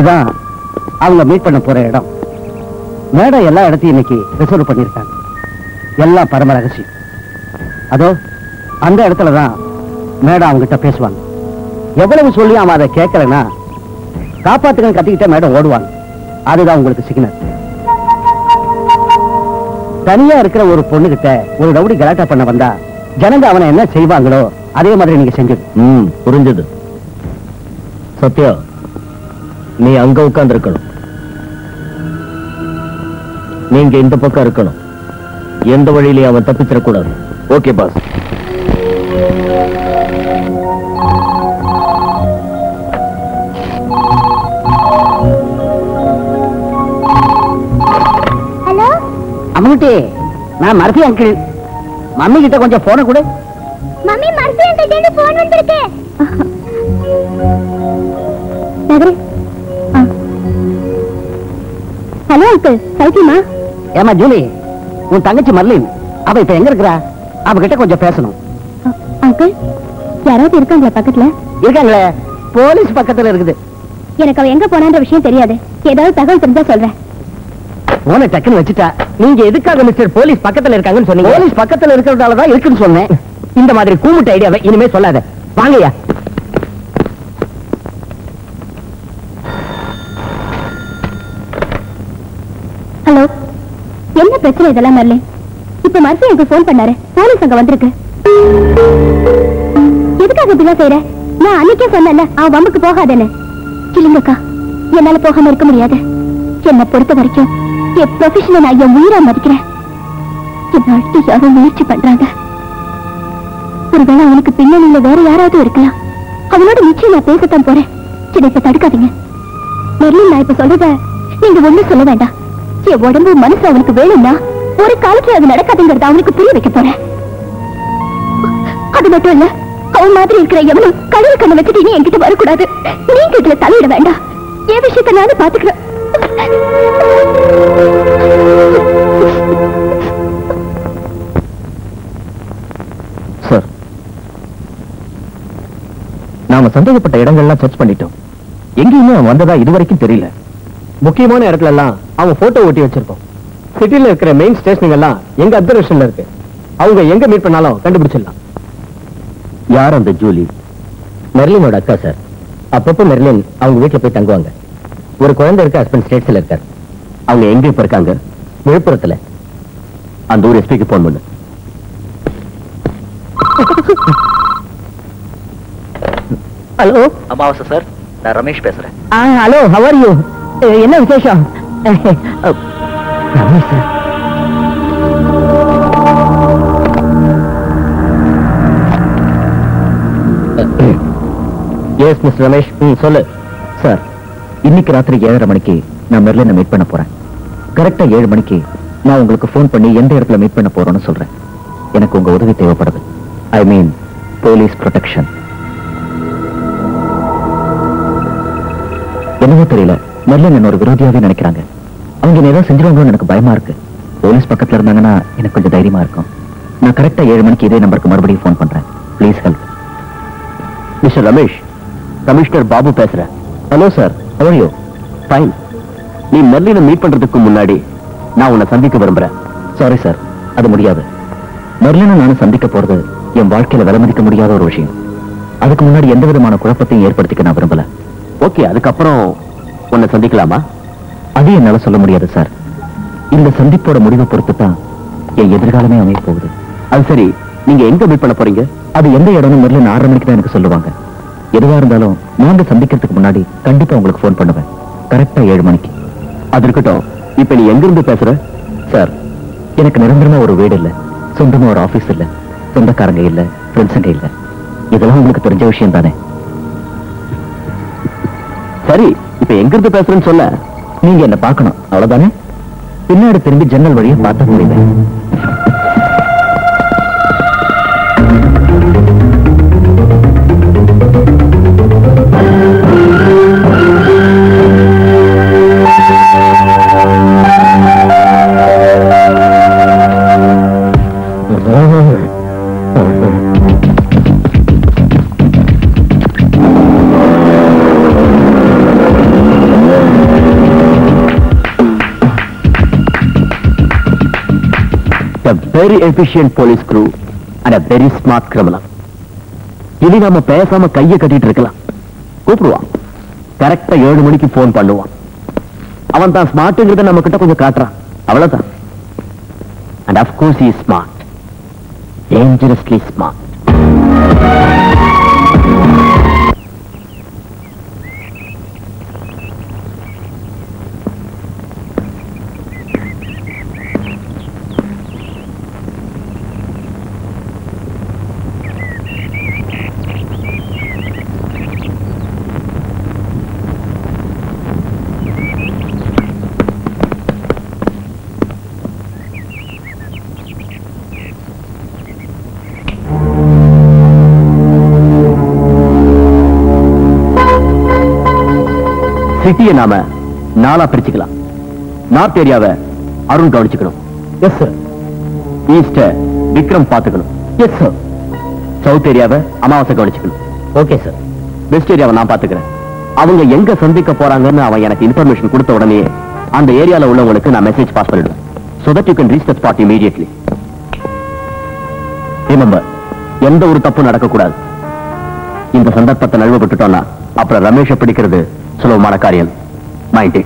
இதான் அவங்க மீட் பண்ண போற இடம். மேடம் எல்லா இடத்தையும் இன்னைக்கு ரிசர்வ் பண்ணிருக்காங்க எல்லாம் பரம ரகசியம். அதோ அந்த இடத்துல தான் மேடம் அவங்ககிட்ட பேசுவாங்க. எவ்வளவு சொல்லி அவன் அதை கேட்கலன்னா காப்பாத்துக்கன்னு கத்திக்கிட்ட மேடம் ஓடுவாங்க. அதுதான் உங்களுக்கு சிக்னல் தனியா இருக்கிற ஒரு பொண்ணுகிட்ட ஒரு ரவுடி கலாட்டா பண்ண வந்தா ஜனங்க அவனை என்ன செய்வாங்களோ அதே மாதிரி நீங்க செஞ்சது ம் புரிஞ்சது. சத்யா நீ அங்க உட்கார்ந்து இருக்கணும் நீங்க இந்த பக்கம் இருக்கணும். எந்த வழியிலையும் அவன் தப்பிச்சிடக்கூடாது. Okay pass. அம்முட்டி நான் மரத்தி அங்கிள். மம்மி கிட்ட கொஞ்சம் போன கொடு. மம்மி மறுபடியும் கிட்ட இருந்து போன் வந்திருக்கு. நகரு. Hello uncle. சௌக்கியமா? ஏமா ஜூலி உன் தங்கச்சி மர்லின் அவ இப்ப எங்க இருக்கிறா? அவகிட்ட கொஞ்சம் பேசணும். அங்கிள் யாராவது இருக்காங்களா பக்கத்துல? இருக்காங்களே போலீஸ் பக்கத்துல இருக்குது. எனக்கு அவ எங்க போனான்ற விஷயம் தெரியாது. ஏதாவது தகவல் தெரிஞ்சா சொல்றேன். போன டக்குன்னு வச்சுட்டா. நீங்க எதுக்காக மிஸ்டர் போலீஸ் பக்கத்துல இருக்காங்கன்னு சொன்னீங்க? போலீஸ் பக்கத்துல இருக்கிறதால தான் இருக்குன்னு சொன்னேன். இந்த மாதிரி கூமுட்ட ஐடியாவை இனிமே சொல்லாத. வாங்கய்யா. ஹலோ. என்ன பிரச்சனை இதெல்லாம் மர்லே இப்ப மர்சி எனக்கு ஃபோன் பண்ணாரு. போலீஸ் அங்க வந்திருக்கு. எதுக்காக இப்படிலாம் செய்யற நான் அன்னைக்கே சொன்னேன்ல அவன் வம்புக்கு போகாதேன்னு. இல்லைங்கக்கா என்னால போகாம இருக்க முடியாது. என்னை பொறுத்த வரைக்கும் என் ப்ரொஃபஷனை நான் என் உயிரா மதிக்கிறேன். என் அழுத்தி யாரோ முயற்சி பண்றாங்க. ஒருவேளை அவனுக்கு பின்னணியில வேற யாராவது இருக்கலாம். அவனோட நிச்சயம் நான் பேசத்தான் போறேன். இதை இப்ப தடுக்காதீங்க. மெர்லின் நான் இப்ப சொல்றத நீங்க ஒண்ணு சொல்ல வேண்டாம். என் உடம்பு மனசு அவனுக்கு வேணும்னா ஒரு காலத்துல அது நடக்காதுங்கிறத அவனுக்கு புரிய வைக்க போறேன். அது மட்டும் இல்ல அவன் மாதிரி இருக்கிற எவனும் கடவுள் கண்ணை வச்சுட்டு நீ என்கிட்ட வரக்கூடாது. நீங்க இதுல தலையிட வேண்டாம். என் விஷயத்த நானும் பாத்துக்கிறேன். நாம சந்தேகப்பட்ட இடங்கள்லாம் சர்ச் பண்ணிட்டோம். எங்கேயுமே அவன் வந்ததா இதுவரைக்கும் தெரியல. முக்கியமான இடத்துல எல்லாம் அவன் போட்டோ ஒட்டி வச்சிருக்கோம். சிட்டில இருக்கிற மெயின் ஸ்டேஷன் எல்லாம் எங்க அப்சர்வேஷன்ல இருக்கு. அவங்க எங்க மீட் பண்ணாலும் கண்டுபிடிச்சிடலாம். யார் அந்த ஜூலி? மெர்லினோட அக்கா சார் அப்பப்போ மெர்லின் அவங்க வீட்டுல போய் தங்குவாங்க. ஒரு குழந்தை இருக்க ஹஸ்பண்ட் ஸ்டேட்ஸ்ல இருக்கார். அவங்க எங்க இப்ப இருக்காங்க? விழுப்புரத்துல. அந்த ஊர் எஸ்பிக்கு போன் பண்ணு. ஹலோ அமாவாசை சார். நான் ரமேஷ் பேசுறேன். ஹலோ ஹவர் யூ என்ன விசேஷம்? Ramesh sir. Yes mister Ramesh. சொல்லு. சார் இன்னைக்கு ராத்திரி ஏழரை மணிக்கு நான் மெர்லினை மீட் பண்ண போறேன். கரெக்டா ஏழு மணிக்கு நான் உங்களுக்கு ஃபோன் பண்ணி எந்த இடத்துல மீட் பண்ண போறேன்னு சொல்றேன். எனக்கு உங்க உதவி தேவைப்படுது. ஐ மீன் போலீஸ் ப்ரொடெக்ஷன் என்னவோ தெரியல. மெர்லின் என்ன ஒரு விரோதியாவே நினைக்கிறாங்க. அவங்க என்ன ஏதாவது செஞ்சிருவாங்களோன்னு எனக்கு பயமா இருக்கு. போலீஸ் பக்கத்துல இருந்தாங்கன்னா எனக்கு கொஞ்சம் தைரியமா இருக்கும். நான் கரெக்டா ஏழு மணிக்கு இதே நம்பருக்கு மறுபடியும் ஃபோன் பண்றேன். Please help mister Ramesh commissioner Babu பேசுறேன் hello sir how are you fine நீ மெர்லினை மீட் பண்றதுக்கு முன்னாடி நான் உன்னை சந்திக்க விரும்புறேன். சாரி சார் அது முடியாது. மெர்லினை நானும் சந்திக்க போறது என் வாழ்க்கையில விலை மதிக்க முடியாத ஒரு விஷயம். அதுக்கு முன்னாடி எந்த விதமான குழப்பத்தையும் ஏற்படுத்திக்க நான் விரும்பல. ஓகே அதுக்கப்புறம் உன்னை சந்திக்கலாமா? அது என்னால சொல்ல முடியாது சார். இந்த சந்திப்போட முடிவை பொறுத்து தான் என் எதிர்காலமே அமைய போகுது. அது சரி நீங்க எங்க மீட் பண்ண போறீங்க? அது எந்த இடம்னு மெர்லின் ஆறரை மணிக்கு தான் எனக்கு சொல்லுவாங்க. எதுவா இருந்தாலும் நாங்க சந்திக்கிறதுக்கு முன்னாடி கண்டிப்பா உங்களுக்கு ஃபோன் பண்ணுவேன். கரெக்டா ஏழு மணிக்கு. அது இருக்கட்டும். இப்ப நீ எங்க இருந்து பேசுற? சார் எனக்கு நிரந்தரமா ஒரு வீடு இல்ல. சொந்தமா ஒரு ஆபீஸ் இல்ல. சொந்தக்காரங்க இல்ல. ஃப்ரெண்ட்ஸுங்க இல்ல. இதெல்லாம் உங்களுக்கு தெரிஞ்ச விஷயம் தானே சரி இப்ப எங்க இருந்து பேசுறேன்னு சொல்ல. நீங்க என்ன பார்க்கணும். அவ்வளவுதானே? பின்னாடி திரும்பி ஜன்னல் வழியை பார்த்த முடியுது a very efficient police crew and a very smart criminal. இனி நாம பேசாம கையை கட்டிட்டு இருக்கலாம். கூப்பிடுவான். கரெக்டா ஏழு மணிக்கு போன் பண்ணுவான். அவன் தான் ஸ்மார்ட்ங்கிறத நம்ம கிட்ட கொஞ்சம் காட்டுறான். அவ்வளவுதான். And of course he is smart. சிட்டியை நாம நாலா பிரிச்சுக்கலாம். நார்த் ஏரியாவை அருண் கவனிச்சுக்கணும். எஸ் சார் ஈஸ்ட விக்ரம் பாத்துக்கணும் எஸ் சார் சவுத் ஏரியாவை அமாவாசை கவனிச்சுக்கணும். ஓகே சார் வெஸ்ட் ஏரியாவை நான் பாத்துக்கிறேன் அவங்க எங்க சந்திக்க போறாங்கன்னு அவன் எனக்கு இன்ஃபர்மேஷன் கொடுத்த உடனே அந்த ஏரியால உள்ளவங்களுக்கு நான் மெசேஜ் பாஸ் பண்ணிடுவேன். So that you can reach the spot immediately. Remember எந்த ஒரு தப்பு நடக்கக்கூடாது. இந்த சந்தர்ப்பத்தை நழுவ விட்டுட்டோம்னா அப்புறம் ரமேஷை பிடிக்கிறது సులభமான కార్యం మా ఇంటి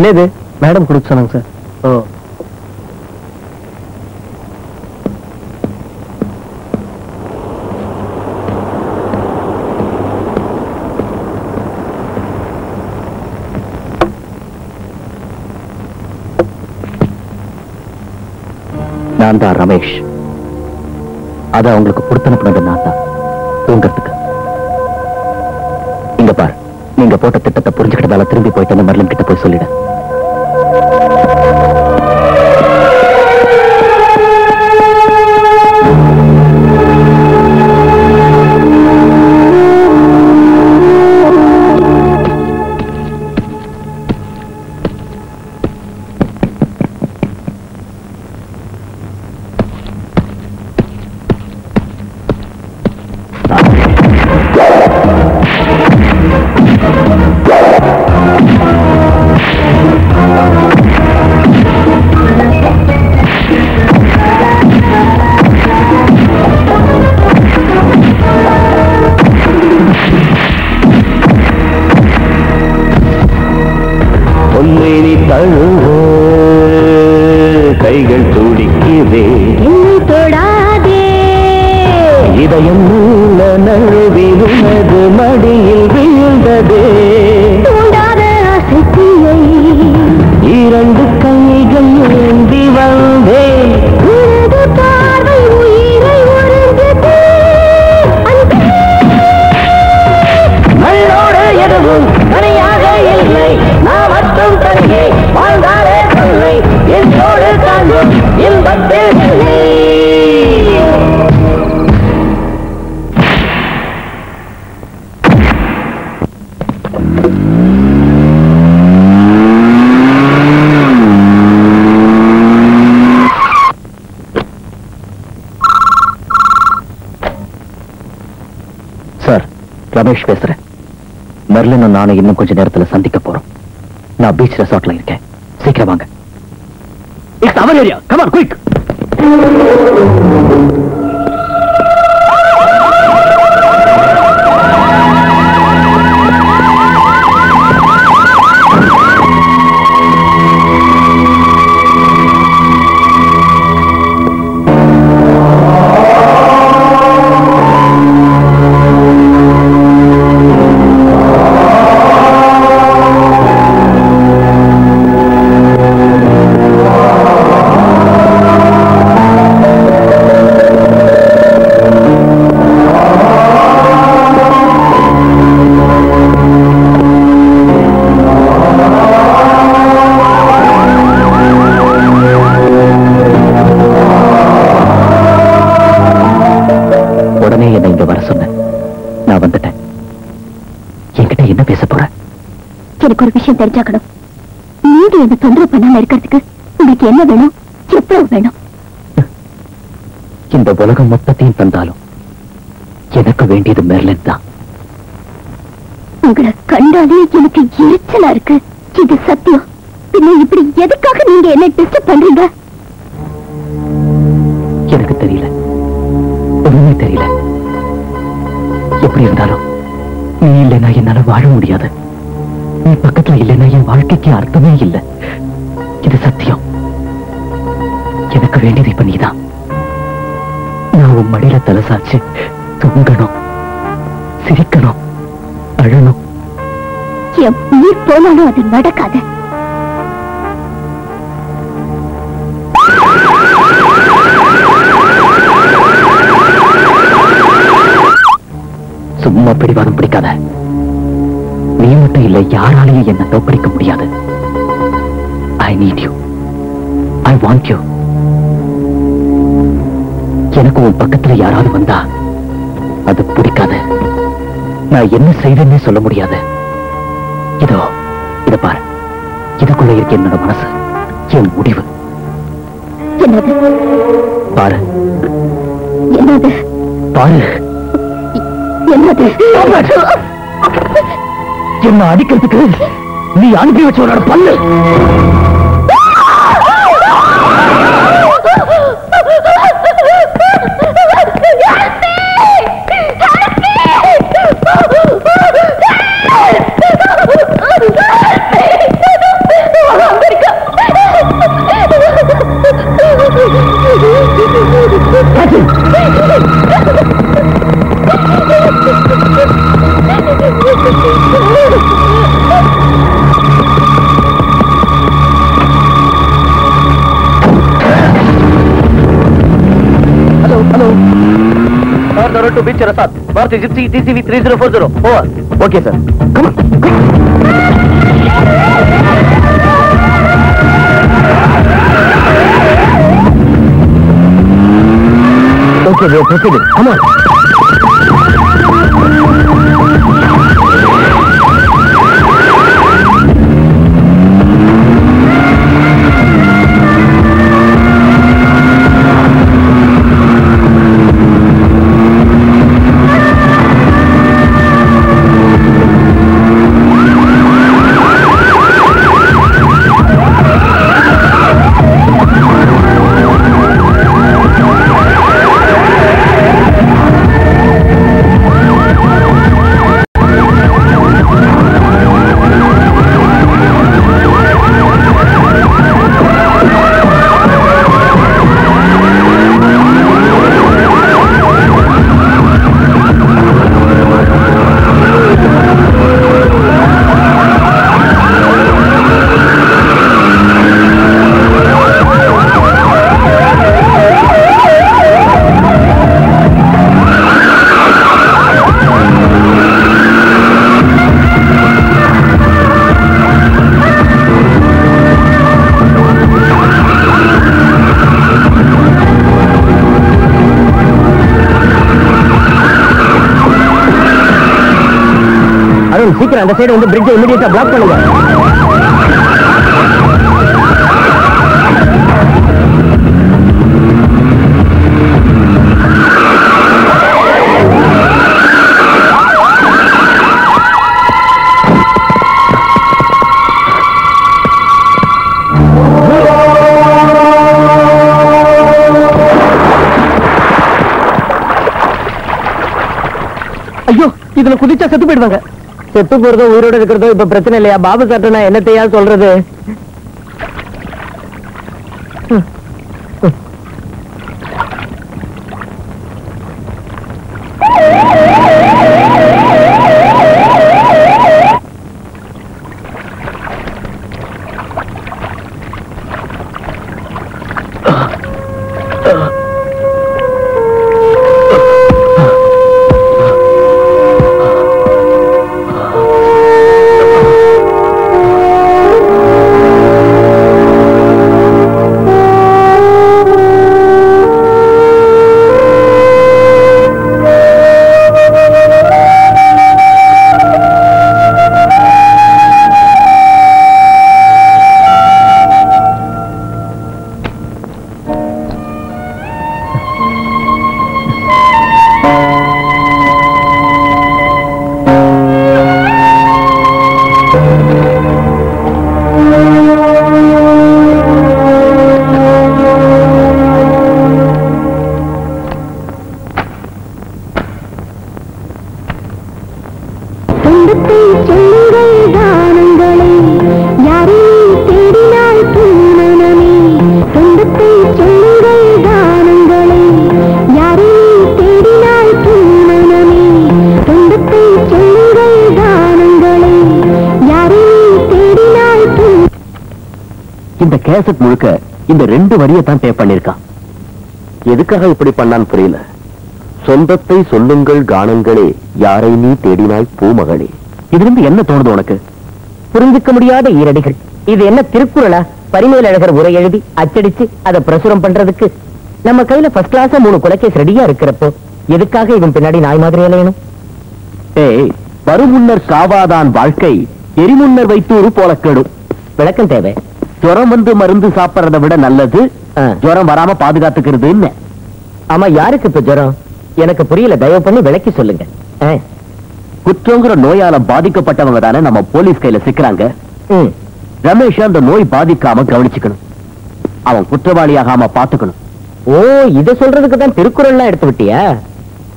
என்னது? மேடம் கொடுக்க சொன்னாங்க சார். ஓ. நான் தான் ரமேஷ். அத அவங்களுக்கு கொடுத்தனுப்புனது நான் தான் தூங்கறதுக்கு. இங்க பார். நீங்க போட்ட திட்டத்தை புரிஞ்சுக்கிட்டதால திரும்பி போயிட்டு அந்த மெர்லின் கிட்ட போய் சொல்லிடு. ரமேஷ் பேசுறேன். மெர்லினும் நானும் இன்னும் கொஞ்ச நேரத்துல சந்திக்க போறோம். நான் பீச் ரெசார்ட்ல இருக்கேன். சீக்கிரம் வாங்க. இட்ஸ் அவர் ஏரியா எனக்கு ஒரு விஷயம் தெரிஞ்சாக்கணும். நீங்க என்ன தொந்தரவு பண்ணாம இருக்கிறதுக்கு உங்களுக்கு என்ன வேணும்? எவ்வளவு வேணும்? இந்த உலகம் மொத்தத்தையும் தந்தாலும் எனக்கு வேண்டியது மெர்லின் தான். உங்களை கண்டாலே எனக்கு எரிச்சலா இருக்கு. இது சத்தியம். பின்ன இப்படி எதுக்காக நீங்க என்ன டிஸ்டர்ப் பண்றீங்க? எனக்கு தெரியல. ஒண்ணுமே தெரியல. எப்படி இருந்தாலும் நீ இல்லைன்னா என்னால வாழ முடியாது. வாழ்க்கைக்கு அர்த்தமே இல்லை. இது சத்தியம். எனக்கு வேண்டியது இப்ப நீதான். நான் உன் மடியில தலை சாச்சு தூங்கணும் சிரிக்கணும் அழணும். என் உயிர் போனாலும் அது நடக்காது. சும்மா பிடிவாதம் பிடிக்காத. மட்டும் இல்ல யாராலையும் என்ன தோப்படிக்க முடியாது. I need you I want you எனக்கு உன் பக்கத்துல யாராவது வந்தா அது பிடிக்காது. நான் என்ன செய்வேன்னே சொல்ல முடியாது. இதோ இத பாரு. இதுக்குள்ள இருக்க என்னோட மனசு என் முடிவு. பாரு. என்னது? பாரு. என்னது? என்ன அடிக்கிறதுக்கு? நீ அனுப்பி வச்சவனோட பல்லு. Sir the road to beach Rasad Maruti gypsy TCV three zero four zero over okay sir okay proceed அந்த சைடு வந்து பிரிட்ஜை இமிடியேட்டா பிளாக் பண்ணுங்க. ஐயோ இதுல குதிச்சா செத்து போயிடுவாங்க. செத்து போறதோ உயிரோட இருக்கிறதோ இப்ப பிரச்சனை இல்லையா? பாபு சார்ட்ட நான் என்னத்தையா சொல்றது? கேசட் முழுக்க இந்த ரெண்டு வரியை தான் டேப் பண்ணிருக்கான் எதுக்காக இப்படி பண்ணான்னு புரியல. சொந்தத்தை சொல்லுங்கள் கானங்களே யாரை நீ தேடினாய் பூமகளே. இதுல இருந்து என்ன தோணுது உனக்கு? புரிஞ்சுக்க முடியாத ஈரடிகள். இது என்ன திருக்குறளா? பரிமேல் அழகர் உரை எழுதி அச்சடிச்சு அதை பிரசுரம் பண்றதுக்கு. நம்ம கையில ஃபர்ஸ்ட் கிளாஸா மூணு குலக்கேஸ் ரெடியா இருக்கிறப்போ எதுக்காக இவன் பின்னாடி நாய் மாதிரி அலையணும்? ஏய் வருமுன்னர் சாவாதான் வாழ்க்கை எரிமுன்னர் வைத்தூறு போல கெடும் விளக்கம் தேவை. ஜுரம் வந்து மருந்து சாப்பிடறதை விட நல்லது. ஜுரம் வராம பாதுகாத்துக்கிறதுன்னு. ஆமா யாருக்கு இப்ப ஜுரம்? எனக்கு புரியல தயவு பண்ணி விளக்கி சொல்லுங்க. குற்றங்கிற நோயால பாதிக்கப்பட்டவங்க தானே நம்ம போலீஸ் கையில சிக்கிறாங்க. ரமேஷ் அந்த நோய் பாதிக்காம கவனிச்சுக்கணும். அவன் குற்றவாளியாகாம பாத்துக்கணும். ஓ இத சொல்றதுக்கு தான் திருக்குறள்லாம் எடுத்து விட்டியா?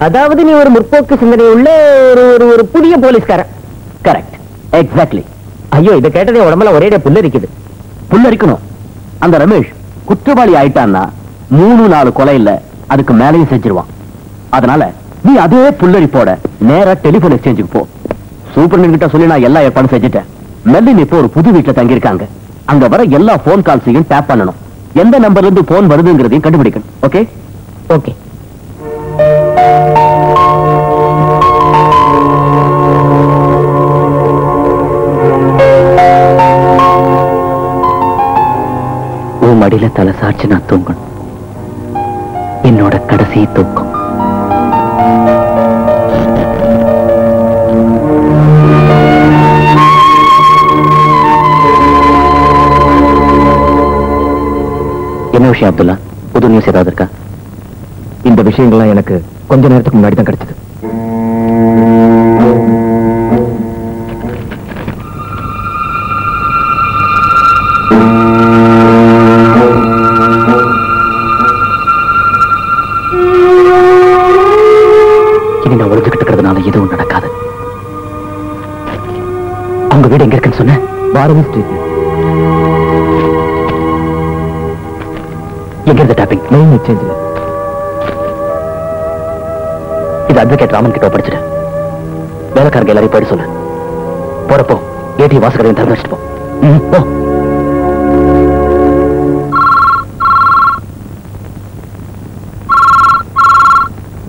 அதாவது நீ ஒரு முற்போக்கு சிந்தனை உள்ள ஒரு ஒரு ஒரு புதிய போலீஸ்காரன். கரெக்ட் எக்ஸாக்ட்லி ஐயோ இத கேட்டதே உடம்புல ஒரே புல்லரிக்குது. புல்லரிக்கணும். அந்த ரமேஷ் குற்றவாளி ஆயிட்டான்னா மூணு நாலு கொலை இல்ல அதுக்கு மேலையும் செஞ்சிருவான். அதனால நீ அதே புல்லரிப்போட நேரா டெலிபோன் எக்ஸ்சேஞ்சுக்கு போ. சூப்பர் கிட்ட சொல்லி நான் எல்லா ஏற்பாடும் செஞ்சுட்டேன். மெல்லின் இப்போ ஒரு புது வீட்டுல தங்கியிருக்காங்க. அங்க வர எல்லா போன் கால்ஸையும் டேப் பண்ணணும். எந்த நம்பர்ல இருந்து போன் வருதுங்கிறதையும் கண்டுபிடிக்கணும். ஓகே ஓகே மடியில தலை சாட்சி நான் தூங்கணும். என்னோட கடைசி தூக்கம். என்ன விஷயம் அப்துல்லா? புது நியூஸ் ஏதாவது இருக்கா? இந்த விஷயங்கள்லாம் எனக்கு கொஞ்ச நேரத்துக்கு முன்னாடி தான் கிடைச்சது. ஸ்ட்ரீட் எங்க இருந்து டாப்பிங் மெயின் எக்ஸ்சேஞ்சில் இது அட்வொகேட் ராமன் கிட்ட படிச்சுட்டு வேலைக்காரங்க எல்லாரையும் போயிட்டு சொல்லு. போறப்போ ஏடி வாசகரையும் திறந்து வச்சுட்டு போ. ம், போ.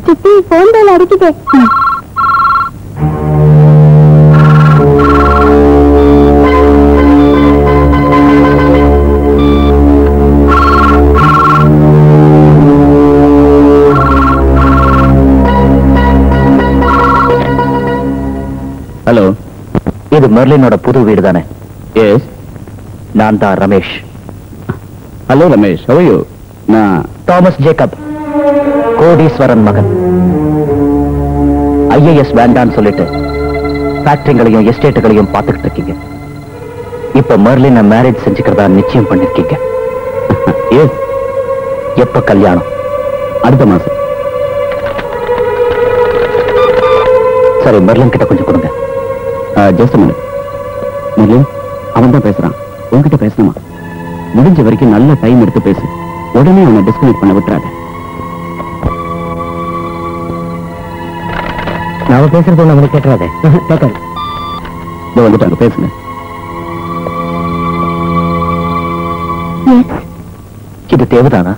சித்தி போன் பேல் அடிக்குது. இது மெர்லினோட புது வீடு தானே எஸ் நான் தான் ரமேஷ். ஹலோ ரமேஷ் ஹவையோ நான் தாமஸ் ஜேக்கப் கோடீஸ்வரன் மகன். ஐஏஎஸ் வேண்டான்னு சொல்லிட்டு ஃபேக்டரிங்களையும் எஸ்டேட்டுகளையும் பார்த்துக்கிட்டு இருக்கீங்க. இப்ப மெர்லினை மேரேஜ் செஞ்சுக்கிறதா நிச்சயம் பண்ணிருக்கீங்க. எஸ் எப்ப கல்யாணம்? அடுத்த மாசம். சரி மெர்லின் கிட்ட கொஞ்சம் கொடுங்க. ஜஸ்ட் மினிட் அவன் தான் பேசுறான். உன்கிட்ட பேசணுமா? முடிஞ்ச வரைக்கும் நல்ல டைம் எடுத்து பேசு. உடனே அவனை டிஸ்கனெக்ட் பண்ண விட்டுறாங்க நாம பேசுறது ஒண்ணு கேட்கறாதே கேட்காது. இதோ வந்துட்டாங்க பேசுங்க. இது தேவைதானா?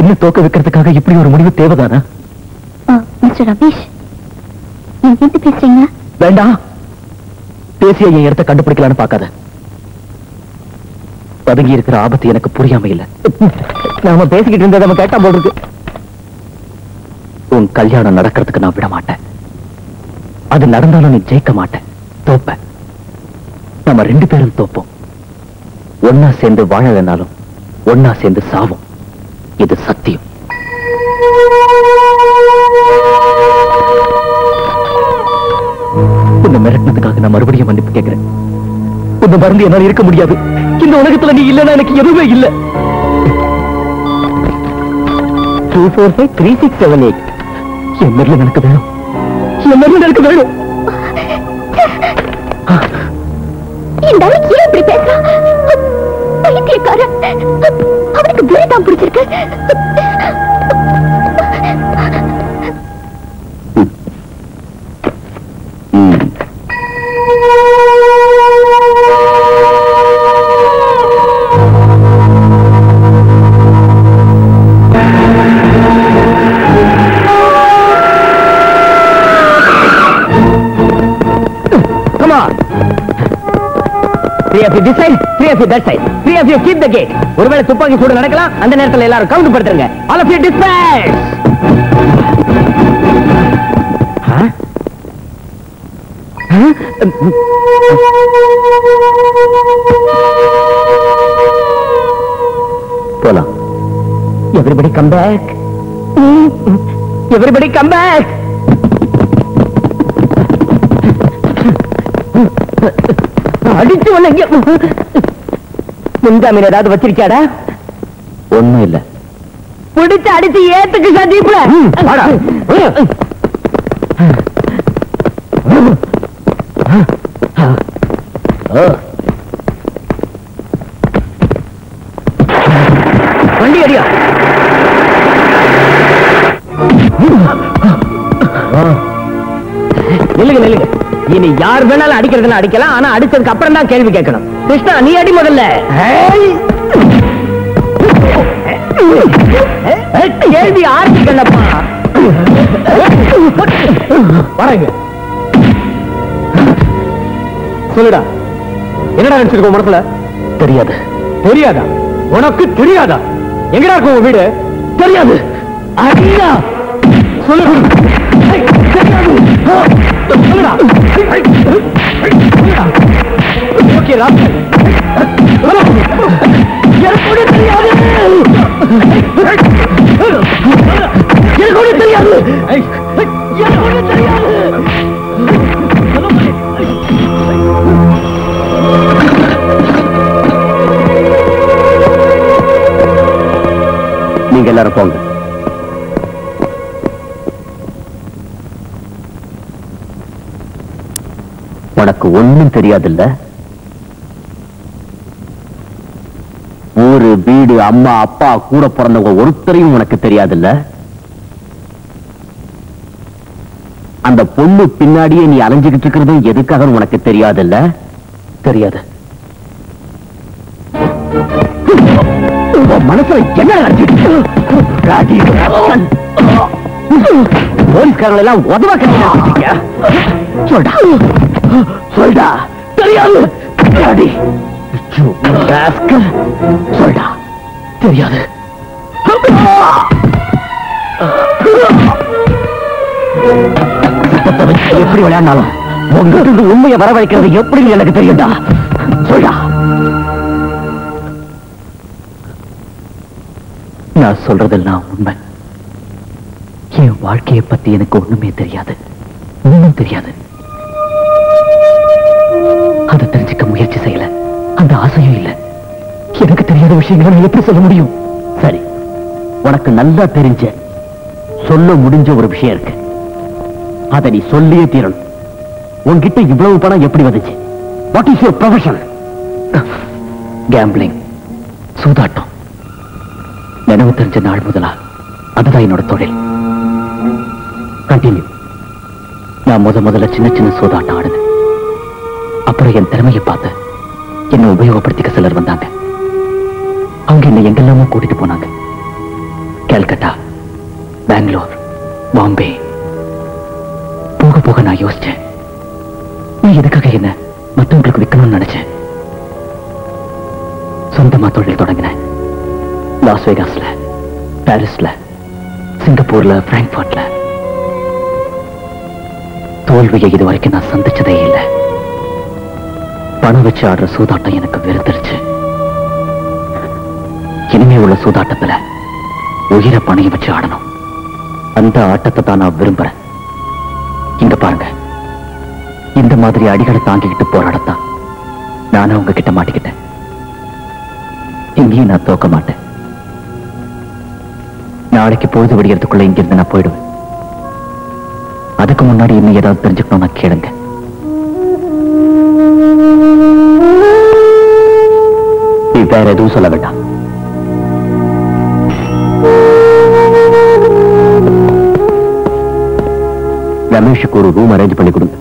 என்ன தோக்க வைக்கிறதுக்காக இப்படி ஒரு முடிவு தேவைதானா? மிஸ்டர் ரமேஷ். பேசுறீங்க வேண்டாம். பேசிய என் இடத்தை கண்டுபிடிக்கலான்னு பார்க்காத. பதுங்கி இருக்கிற ஆபத்து எனக்கு புரியாம இல்ல. நாம பேசிக்கிட்டு இருந்ததை நம்ம கேட்டா போல் இருக்கு. உன் கல்யாணம் நடக்கிறதுக்கு நான் விட மாட்டேன். அது நடந்தாலும் நீ ஜெயிக்க மாட்டேன். தோப்ப. நம்ம ரெண்டு பேரும் தோப்போம். ஒன்னா சேர்ந்து வாழலைனாலும் ஒன்னா சேர்ந்து சாவோம். இது சத்தியம் உன்னை மிரட்டினதுக்காக நான் மறுபடியும் மன்னிப்பு கேட்கிறேன். உன்னை மறந்து என்னால இருக்க முடியாது. இந்த உலகத்துல நீ இல்லைன்னா எனக்கு எதுவுமே இல்லை. Two four five three six seven eight என் மெர்லின் எனக்கு வேணும். என் மெர்லின் எனக்கு வேணும். அவனுக்கு புரிதான் பிடிச்சிருக்கு. Three of you this side, three of you that side. Three of you keep the gate. ஒருவேளை துப்பாக்கி சூடு நடக்கலாம் அந்த நேரத்துல எல்லாரும் கவுண்ட் படுத்துருங்க All of you disperse. Huh? Huh? போலாம் Everybody come back. Everybody come back. அடிச்சு இங்க முன்ஜாமீன் ஏதாவது வச்சிருக்கியாடா? ஒண்ணும் இல்ல. பிடிச்சு அடிச்சு ஏத்துக்கு சதீப்ல இனி யார் வேணாலும் அடிக்கிறதுனா அடிக்கலாம் ஆனா அடிச்சதுக்கு அப்புறம் தான் கேள்வி கேட்கணும். கிருஷ்ணா நீ அடி முதல்ல. கேள்வி ஆர்த்தி கண்ணப்பா வரங்க சொல்லுடா என்னடா நினைச்சிருக்கோம் மனசுல? தெரியாது. தெரியாதா? உனக்கு தெரியாதா? எங்கடா இருக்கும் வீடு? தெரியாது. சொல்லு. Okay, rascal. எனக்கு தெரியாது. எனக்கு தெரியாது. எனக்கு தெரியாது. நீங்க எல்லாரும் போங்க உனக்கு ஒண்ணும் தெரியாதுல்ல? ஊரு வீடு அம்மா அப்பா கூட பிறந்தவங்க ஒருத்தரையும் உனக்கு தெரியாதுல்ல? அந்த பொண்ணு பின்னாடியே நீ அலைஞ்சுகிட்டு இருக்கிறது எதுக்காக உனக்கு தெரியாதுல்ல? தெரியாது. மனசுல என்ன நடந்துச்சு போலீஸ்காரங்க எல்லாம் உதவ கட்டியா சொல்டா. சொல்டா. தெரியாது. rascal. சொல்டா. தெரியாது. எப்படி விளையாடினாலும் உங்ககிட்ட உண்மையை வரவழைக்கிறது எப்படின்னு எனக்கு தெரியும்டா. சொல்டா. நான் சொல்றதெல்லாம் உண்மை. என் வாழ்க்கையை பத்தி எனக்கு ஒண்ணுமே தெரியாது. ஒண்ணும் தெரியாது. அதை தெரிஞ்சுக்க முயற்சி செய்யல. அந்த ஆசையும் இல்ல. எனக்கு தெரியாத விஷயங்களை நான் எப்படி சொல்ல முடியும்? சரி உனக்கு நல்லா தெரிஞ்ச சொல்ல முடிஞ்ச ஒரு விஷயம் இருக்கு. அதை நீ சொல்லியே தீரணும். உன்கிட்ட இவ்வளவு பணம் எப்படி வந்துச்சு? What is your profession gambling சூதாட்டம். நினைவு தெரிஞ்ச நாள் முதலா அதுதான் என்னோட தொழில். கண்டினியூ நான் முத முதல்ல சின்ன சின்ன சூதாட்டம் ஆடுனேன். அப்புறம் என் திறமையை பார்த்து என்னை உபயோகப்படுத்திக்க சிலர் வந்தாங்க. அவங்க என்னை எங்கெல்லாமோ கூட்டிட்டு போனாங்க. கல்கட்டா பெங்களூர் பாம்பே. போக போக நான் யோசிச்சேன். நீ எதுக்காக என்ன மத்தவங்களுக்கு விற்கணும்னு நினைச்சேன் சொந்தமா தொழில் தொடங்கினேன். லாஸ் வேகாஸ்ல பாரிஸ்ல சிங்கப்பூர்ல பிராங்க்ஃபர்ட்ல தோல்வியை இது வரைக்கும் நான் சந்திச்சதே இல்லை. பணம் வச்சு ஆடுற சூதாட்டம் எனக்கு வெறுத்துருச்சு. இனிமே உள்ள சூதாட்டத்துல உயிரை பணைய வச்சு ஆடணும். அந்த ஆட்டத்தை தான் நான் விரும்புறேன். இங்க பாருங்க. இந்த மாதிரி அடிகளை தாங்கிக்கிட்டு போராடத்தான் நானும் உங்ககிட்ட மாட்டிக்கிட்டேன். இங்கேயும் நான் தோக்க மாட்டேன். நாளைக்கு பொழுது விடியறதுக்குள்ள இங்கிருந்து நான் போயிடுவேன். அதுக்கு முன்னாடி இன்னும் ஏதாவது தெரிஞ்சுக்கணும்னா கேளுங்க. வேற எதுவும் சொல்ல வேண்டாம். ரமேஷுக்கு ஒரு ரூம் அரேஞ்ச் பண்ணி கொடுங்க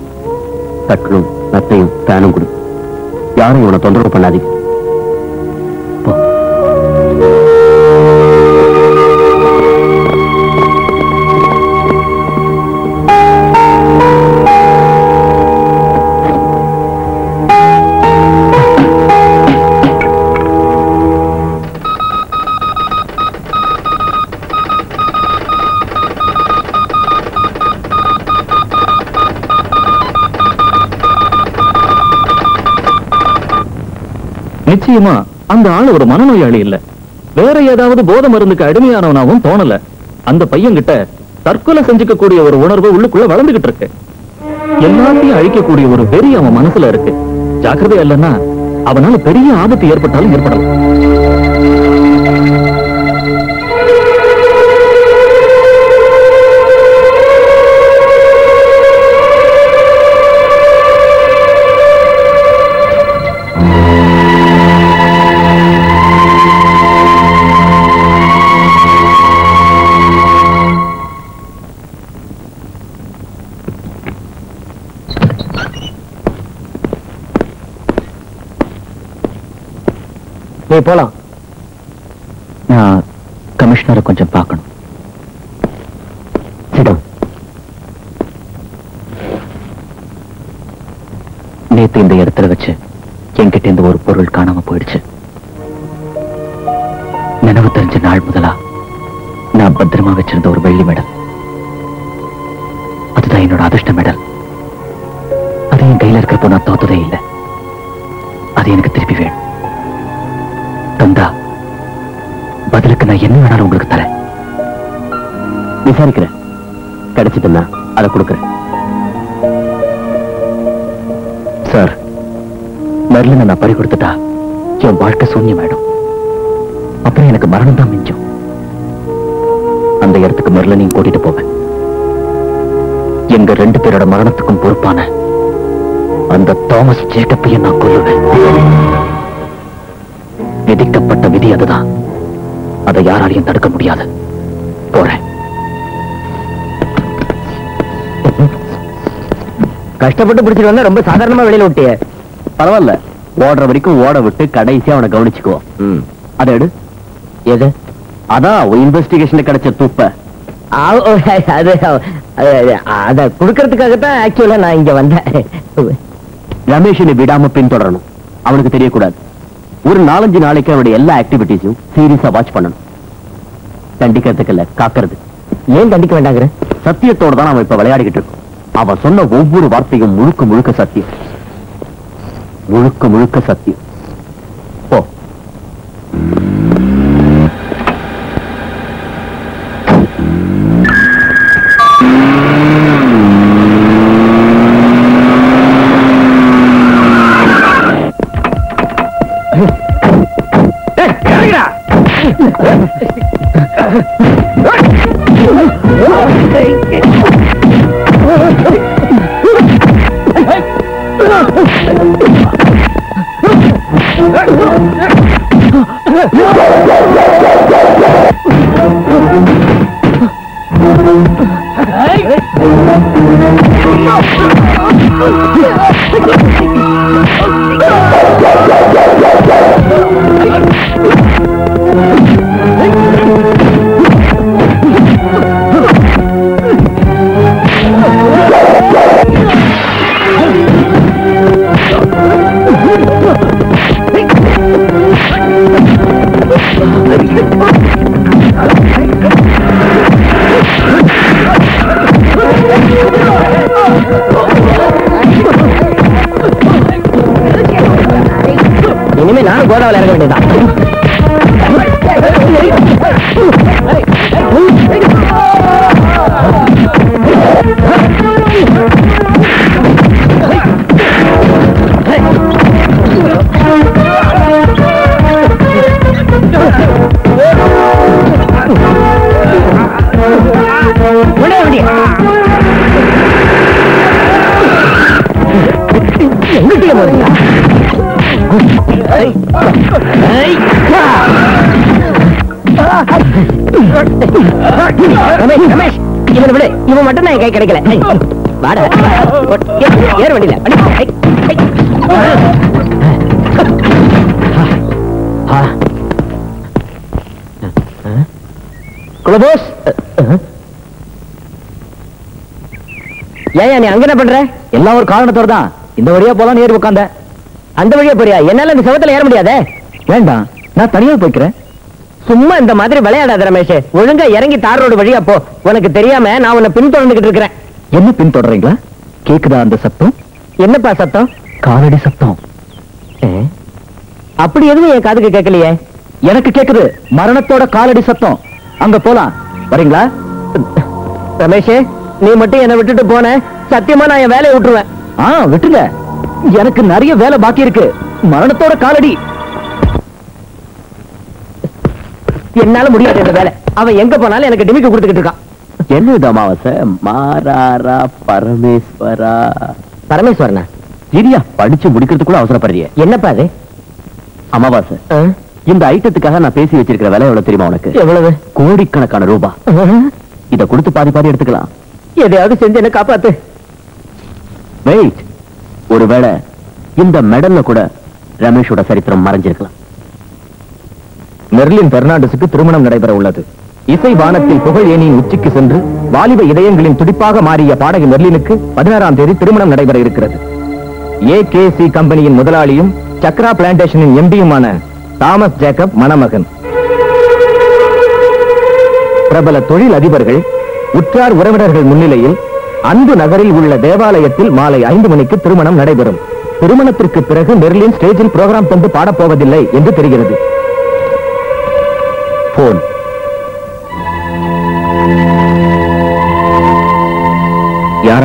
கட்டலும் நத்தையும் ஃபேனும் கொடுங்க யாரும் இவனை தொந்தரவு பண்ணாதீங்க. நிச்சயமா அந்த ஆள் ஒரு மனநோயாளி இல்ல. வேற ஏதாவது போத மருந்துக்கு அடிமையானவனாவும் தோணல. அந்த பையன்கிட்ட தற்கொலை செஞ்சுக்க கூடிய ஒரு உணர்வு உள்ளுக்குள்ள வளர்ந்துகிட்டு இருக்கு. எல்லாத்தையும் அழிக்கக்கூடிய ஒரு வெறி அவன் மனசுல இருக்கு. ஜாக்கிரதை இல்லைன்னா அவனால பெரிய ஆபத்து ஏற்பட்டாலும் ஏற்படலாம். நீ போலாம். நான் கமிஷனரை கொஞ்சம் பார்க்கணும். சிடம் நேத்து இந்த இடத்துல வச்சு என்கிட்ட இந்த ஒரு பொருள் காணாம போயிடுச்சு. நினைவு தெரிஞ்ச நாள் முதலா நான் பத்திரமா வச்சிருந்த ஒரு வெள்ளி மெடல். அதுதான் என்னோட அதிர்ஷ்ட மெடல். அது என் கையில இருக்கிறப்போ நான் தோத்ததே இல்லை. அது எனக்கு திருப்பி வேணும். தந்தா. பதிலுக்கு நான் என்ன வேணாலும் உங்களுக்கு தரேன். விசாரிக்கிறேன். கிடைச்சிட்டுன்னா அதை கொடுக்குறேன். சார் மெர்லினை நான் பறி கொடுத்துட்டா என் வாழ்க்கை சூன்யமாயிடும். அப்புறம் எனக்கு மரணம் தான் மிஞ்சும். அந்த இடத்துக்கு மெர்லினையும் கூட்டிட்டு போவேன். எங்க ரெண்டு பேரோட மரணத்துக்கும் பொறுப்பான அந்த தாமஸ் ஜேக்கப்பையும் நான் கொல்லுவேன். விதி அதுதான். அதை யாராலையும் தடுக்க முடியாது. போறேன். கஷ்டப்பட்டு பிடிச்சிட்டு வந்தா ரொம்ப சாதாரணமா வெளியில விட்டிய. பரவாயில்ல. ஓடுற வரைக்கும் ஓட விட்டு கடைசியா அவனை கவனிச்சுக்குவோம் அதை எடு. எது? அதான் இன்வெஸ்டிகேஷன் கிடைச்ச துப்ப. அது குடுக்கறதுக்காகத்தான் ஆக்சுவலா நான் இங்க வந்தேன். ரமேஷனை விடாம பின்தொடரணும். அவனுக்கு தெரியக்கூடாது. ஒரு நாலஞ்சு நாளைக்கு அவருடைய எல்லா ஆக்டிவிட்டிஸையும் சீரியஸா வாட்ச் பண்ணணும். தண்டிக்கிறதுக்கு இல்ல காக்கிறது. ஏன் தண்டிக்க வேண்டாங்கிற? சத்தியத்தோட தான் அவன் இப்ப விளையாடிக்கிட்டு இருக்கோம். அவன் சொன்ன ஒவ்வொரு வார்த்தையும் முழுக்க முழுக்க சத்தியம். முழுக்க முழுக்க சத்தியம். இவனை மட்டும் நான் கை கிடைக்கல. வாடா. ஏறு, வண்டியில. குலபோஸ் ஏன் நீ அங்க என்ன பண்ற? எல்லாம் ஒரு காரணத்தோட தான். இந்த வழியா போலாம் ஏறி உட்காந்த அந்த வழியா போறியா? என்னால இந்த செவத்துல ஏற முடியாதே. வேண்டாம். நான் தனியா போய்க்கிறேன். சும்மா இந்த மாதிரி விளையாடாத ரமேஷ். ஒழுங்கா இறங்கி தார் ரோடு வழியா போ. உனக்கு தெரியாம நான் உன்னை பின்தொடர்ந்துகிட்டு இருக்கிறேன். என்ன பின்தொடர்றீங்களா? கேக்குதா அந்த சத்தம்? என்னப்பா சத்தம்? காலடி சத்தம்? அப்படி எதுவும் என் காதுக்கு கேட்கலையே? எனக்கு கேக்குது. மரணத்தோட காலடி சத்தம். அங்க போலாம். வரீங்களா? ரமேஷே நீ மட்டும் என்னை விட்டுட்டு போன. சத்தியமா நான் என் வேலையை விட்டுருவேன். ஆ விட்டுங்க எனக்கு நிறைய வேலை பாக்கி இருக்கு. மரணத்தோட காலடி. என்னால முடியாது இந்த வேலை. அவன் எங்க போனாலும் எனக்கு டிமிக்கு கொடுத்துக்கிட்டு இருக்கான். என்ன இது அமாவாசை? மாறாரா பரமேஸ்வரா? பரமேஸ்வரனா? சரியா படிச்சு முடிக்கிறதுக்குள்ள அவசரப்படுறிய. என்னப்பா அது? அமாவாசை? இந்த ஐட்டத்துக்காக நான் பேசி வச்சிருக்கிற விலை எவ்வளவு தெரியுமா உனக்கு? எவ்வளவு? கோடிக்கணக்கான ரூபா. இத கொடுத்து பாதி பாதி எடுத்துக்கலாம். எதையாவது செஞ்சு என்ன காப்பாத்து. வெயிட் ஒருவேளை இந்த மெடல்ல கூட ரமேஷோட சரித்திரம் மறைஞ்சிருக்கலாம். மெர்லின் பெர்னாண்டஸுக்கு திருமணம் நடைபெற உள்ளது இசை வானத்தில் புகழ் ஏனியின் உச்சிக்கு சென்று வாலிப இதயங்களின் துடிப்பாக மாறிய பாடகி மெர்லினுக்கு பதினாறாம் தேதி திருமணம் நடைபெற இருக்கிறது ஏ கே சி கம்பெனியின் முதலாளியும் சக்ரா பிளான்டேஷனின் எம்பியுமான தாமஸ் ஜேக்கப் மணமகன். பிரபல தொழில் அதிபர்கள் உற்றார் உறவினர்கள் முன்னிலையில் அன்பு நகரில் உள்ள தேவாலயத்தில் மாலை ஐந்து மணிக்கு திருமணம் நடைபெறும். திருமணத்திற்கு பிறகு மெர்லின் ஸ்டேஜில் புரோகிராம் கொண்டு பாடப்போவதில்லை என்று தெரிகிறது.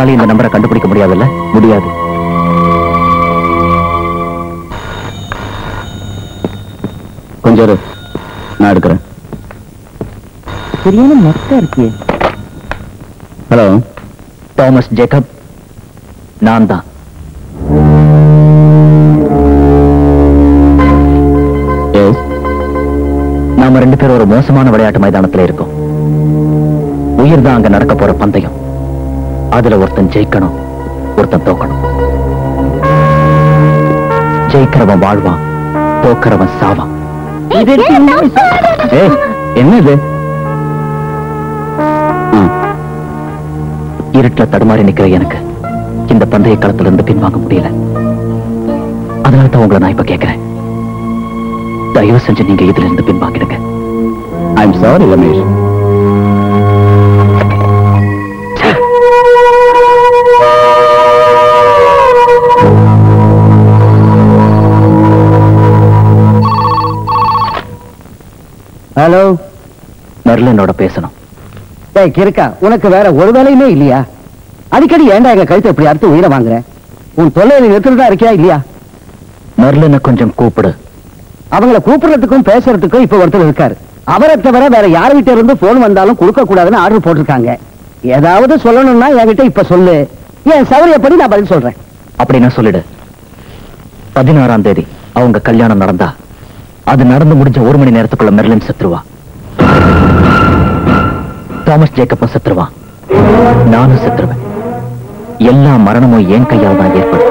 யாராலையும் இந்த நம்பரை கண்டுபிடிக்க முடியாதுல்ல? முடியாது. கொஞ்சம். நான் எடுக்கிறேன். சரியான நெக்கா இருக்கே. ஹலோ தாமஸ் ஜேக்கப் நான் தான். நாம ரெண்டு பேரும் ஒரு மோசமான விளையாட்டு மைதானத்துல இருக்கோம். உயிர் தான் அங்க நடக்க போற பந்தயம். அதுல ஒருத்தன் ஜெயிக்கணும் ஒருத்தன் தோக்கணும். ஜெயிக்கிறவன் வாழ்வான் தோக்கிறவன் சாவான். ஏய், என்ன? இது ம். இருட்டுல தடுமாறி நிக்கிற எனக்கு இந்த பந்தய களத்துல இருந்து பின்வாங்க முடியல. அதனால தான் உங்களை நான் இப்ப கேட்கிறேன் தயவு செஞ்சு நீங்க இதுல இருந்து பின்வாங்கிடுங்க. ஐம் சாரி ரமேஷ் ஹலோ மெர்லினோட பேசணும். டேய் கிறுக்கா உனக்கு வேற ஒரு வேலையுமே இல்லையா? அடிக்கடி ஏன்டா எங்க கழுத்தை இப்படி அறுத்து உயிரை வாங்குற? உன் தொல்லையில நிறுத்துறதா இருக்கியா இல்லையா? மெர்லினை கொஞ்சம் கூப்பிடு. அவங்கள கூப்பிடுறதுக்கும் பேசுறதுக்கும் இப்ப ஒருத்தர் இருக்காரு. அவரை தவிர வேற யார் கிட்ட இருந்து போன் வந்தாலும் கொடுக்க கூடாதுன்னு ஆர்டர் போட்டிருக்காங்க. ஏதாவது சொல்லணும்னா என்கிட்ட இப்ப சொல்லு. என் சௌரியப்படி நான் பதில் சொல்றேன். அப்படின்னா சொல்லிடு. பதினாறாம் தேதி அவங்க கல்யாணம் நடந்தா அது நடந்து முடிஞ்ச ஒரு மணி நேரத்துக்குள்ள மெர்லின் செத்துருவா. தாமஸ் ஜேக்கப்பும் செத்துருவான் நானும் செத்துருவேன். எல்லா மரணமும் என் கையால் தான் ஏற்படும்.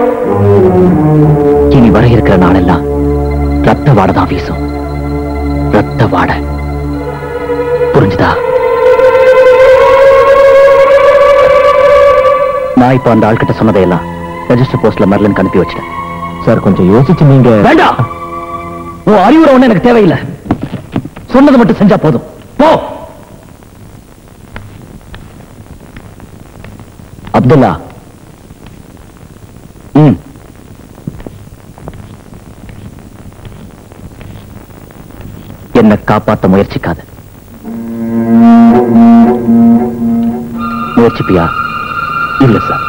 இனி வர இருக்கிற நாளெல்லாம் ரத்த வாடை தான் வீசும். ரத்த வாடை. புரிஞ்சுதா? நான் இப்ப அந்த ஆள்கிட்ட சொன்னதையெல்லாம் ரெஜிஸ்டர் போஸ்ட்ல மெர்லின் அனுப்பி வச்சிட்டேன். சார் கொஞ்சம் யோசிச்சு நீங்க வேண்டாம் உன் அறிவுரை ஒண்ணு எனக்கு தேவையில்லை. சொன்னது மட்டும் செஞ்சா போதும். போ! அப்துல்லா. ம். என்ன காப்பாத்த முயற்சிக்காத. முயற்சிப்பியா? இல்ல சார்.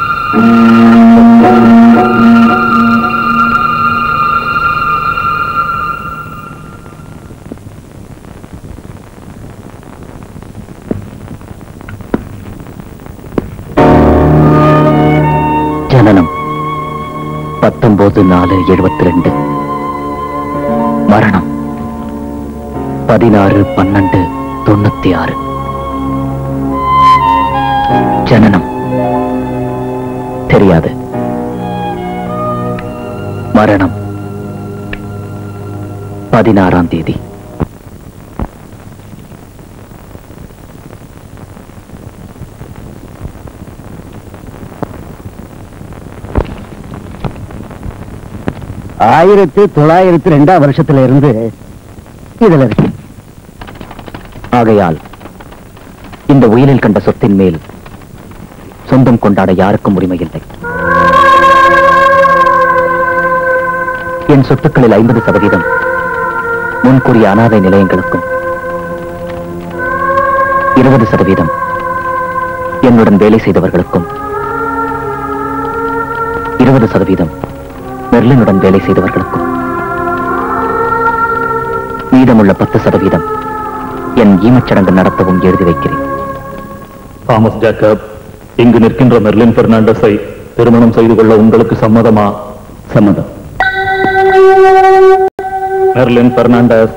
பத்தொன்பது நாலு எழுபத்தி ரெண்டு மரணம். பதினாறு பன்னெண்டு தொண்ணூத்தி ஆறு ஜனனம். தெரியாது. மரணம். பதினாறாம் தேதி. ஆயிரத்தி தொள்ளாயிரத்தி ரெண்டாம் வருஷத்துல இருந்து இதுல இருக்கு. ஆகையால் இந்த உயிரில் கண்ட சொத்தின் மேல் சொந்தம் கொண்டாட யாருக்கும் உரிமை இல்லை என் சொத்துக்களில் ஐம்பது சதவீதம் முன்கூறிய அனாதை நிலையங்களுக்கும் இருபது சதவீதம் என்னுடன் வேலை செய்தவர்களுக்கும் இருபது சதவீதம் மெர்லினுடன் வேலை செய்தவர்களுக்கும். மீதமுள்ள பத்து சதவீதம் என் ஈமச்சடங்கு நடத்தவும் எழுதி வைக்கிறேன். தாமஸ் ஜேக்கப் இங்கு நிற்கின்ற மெர்லின் பெர்னாண்டஸை திருமணம் செய்து கொள்ள உங்களுக்கு சம்மதமா? சம்மதம். மெர்லின் பெர்னாண்டஸ்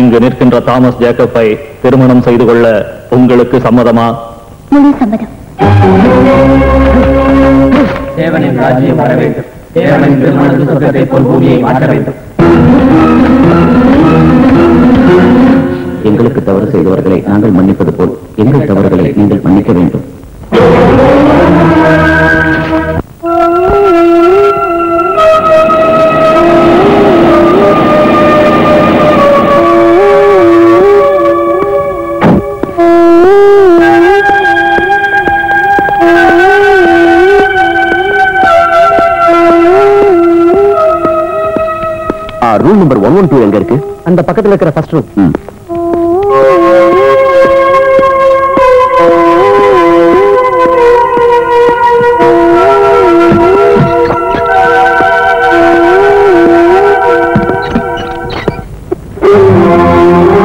இங்கு நிற்கின்ற தாமஸ் ஜேக்கப்பை திருமணம் செய்து கொள்ள உங்களுக்கு சம்மதமா? முழு சம்மதம். தேவனின் ராஜ்யம் வர வேண்டும் தேவனின் திருமண போல் பூமியை மாற்ற வேண்டும். எங்களுக்கு தவறு செய்தவர்களை நாங்கள் மன்னிப்பது போல் எங்கள் தவறுகளை நீங்கள் மன்னிக்க வேண்டும். நம்பர் ஒன் ஒன் டூ எங்க இருக்கு அந்த பக்கத்துல இருக்கிற ஃபர்ஸ்ட் ரூம் ம். ப்ளீஸ்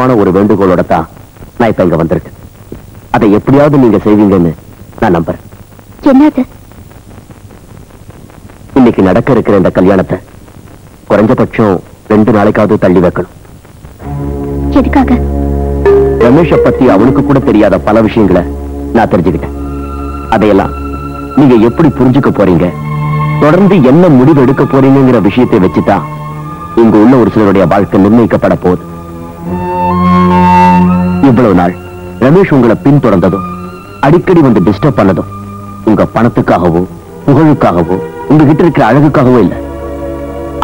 முக்கியமான ஒரு வேண்டுகோளோட தான் நான் இப்ப இங்க வந்திருக்கேன். அதை எப்படியாவது நீங்க செய்வீங்கன்னு நான் நம்புறேன். என்னது இன்னைக்கு நடக்க இருக்கிற இந்த கல்யாணத்தை குறைஞ்சபட்சம் ரெண்டு நாளைக்காவது தள்ளி வைக்கணும். எதுக்காக? ரமேஷ பத்தி அவனுக்கு கூட தெரியாத பல விஷயங்களை நான் தெரிஞ்சுக்கிட்டேன். அதையெல்லாம் நீங்க எப்படி புரிஞ்சுக்க போறீங்க? தொடர்ந்து என்ன முடிவு எடுக்க போறீங்கிற விஷயத்தை வச்சுதான் இங்க உள்ள ஒரு சிலருடைய வாழ்க்கை நிர்ணயிக்கப்பட போகுது. இவ்வளவு நாள் ரமேஷ் உங்களை பின்தொடர்ந்ததும் அடிக்கடி வந்து டிஸ்டர்ப் பண்ணதும் உங்க பணத்துக்காகவோ புகழுக்காகவோ உங்ககிட்ட இருக்கிற அழகுக்காகவோ இல்ல.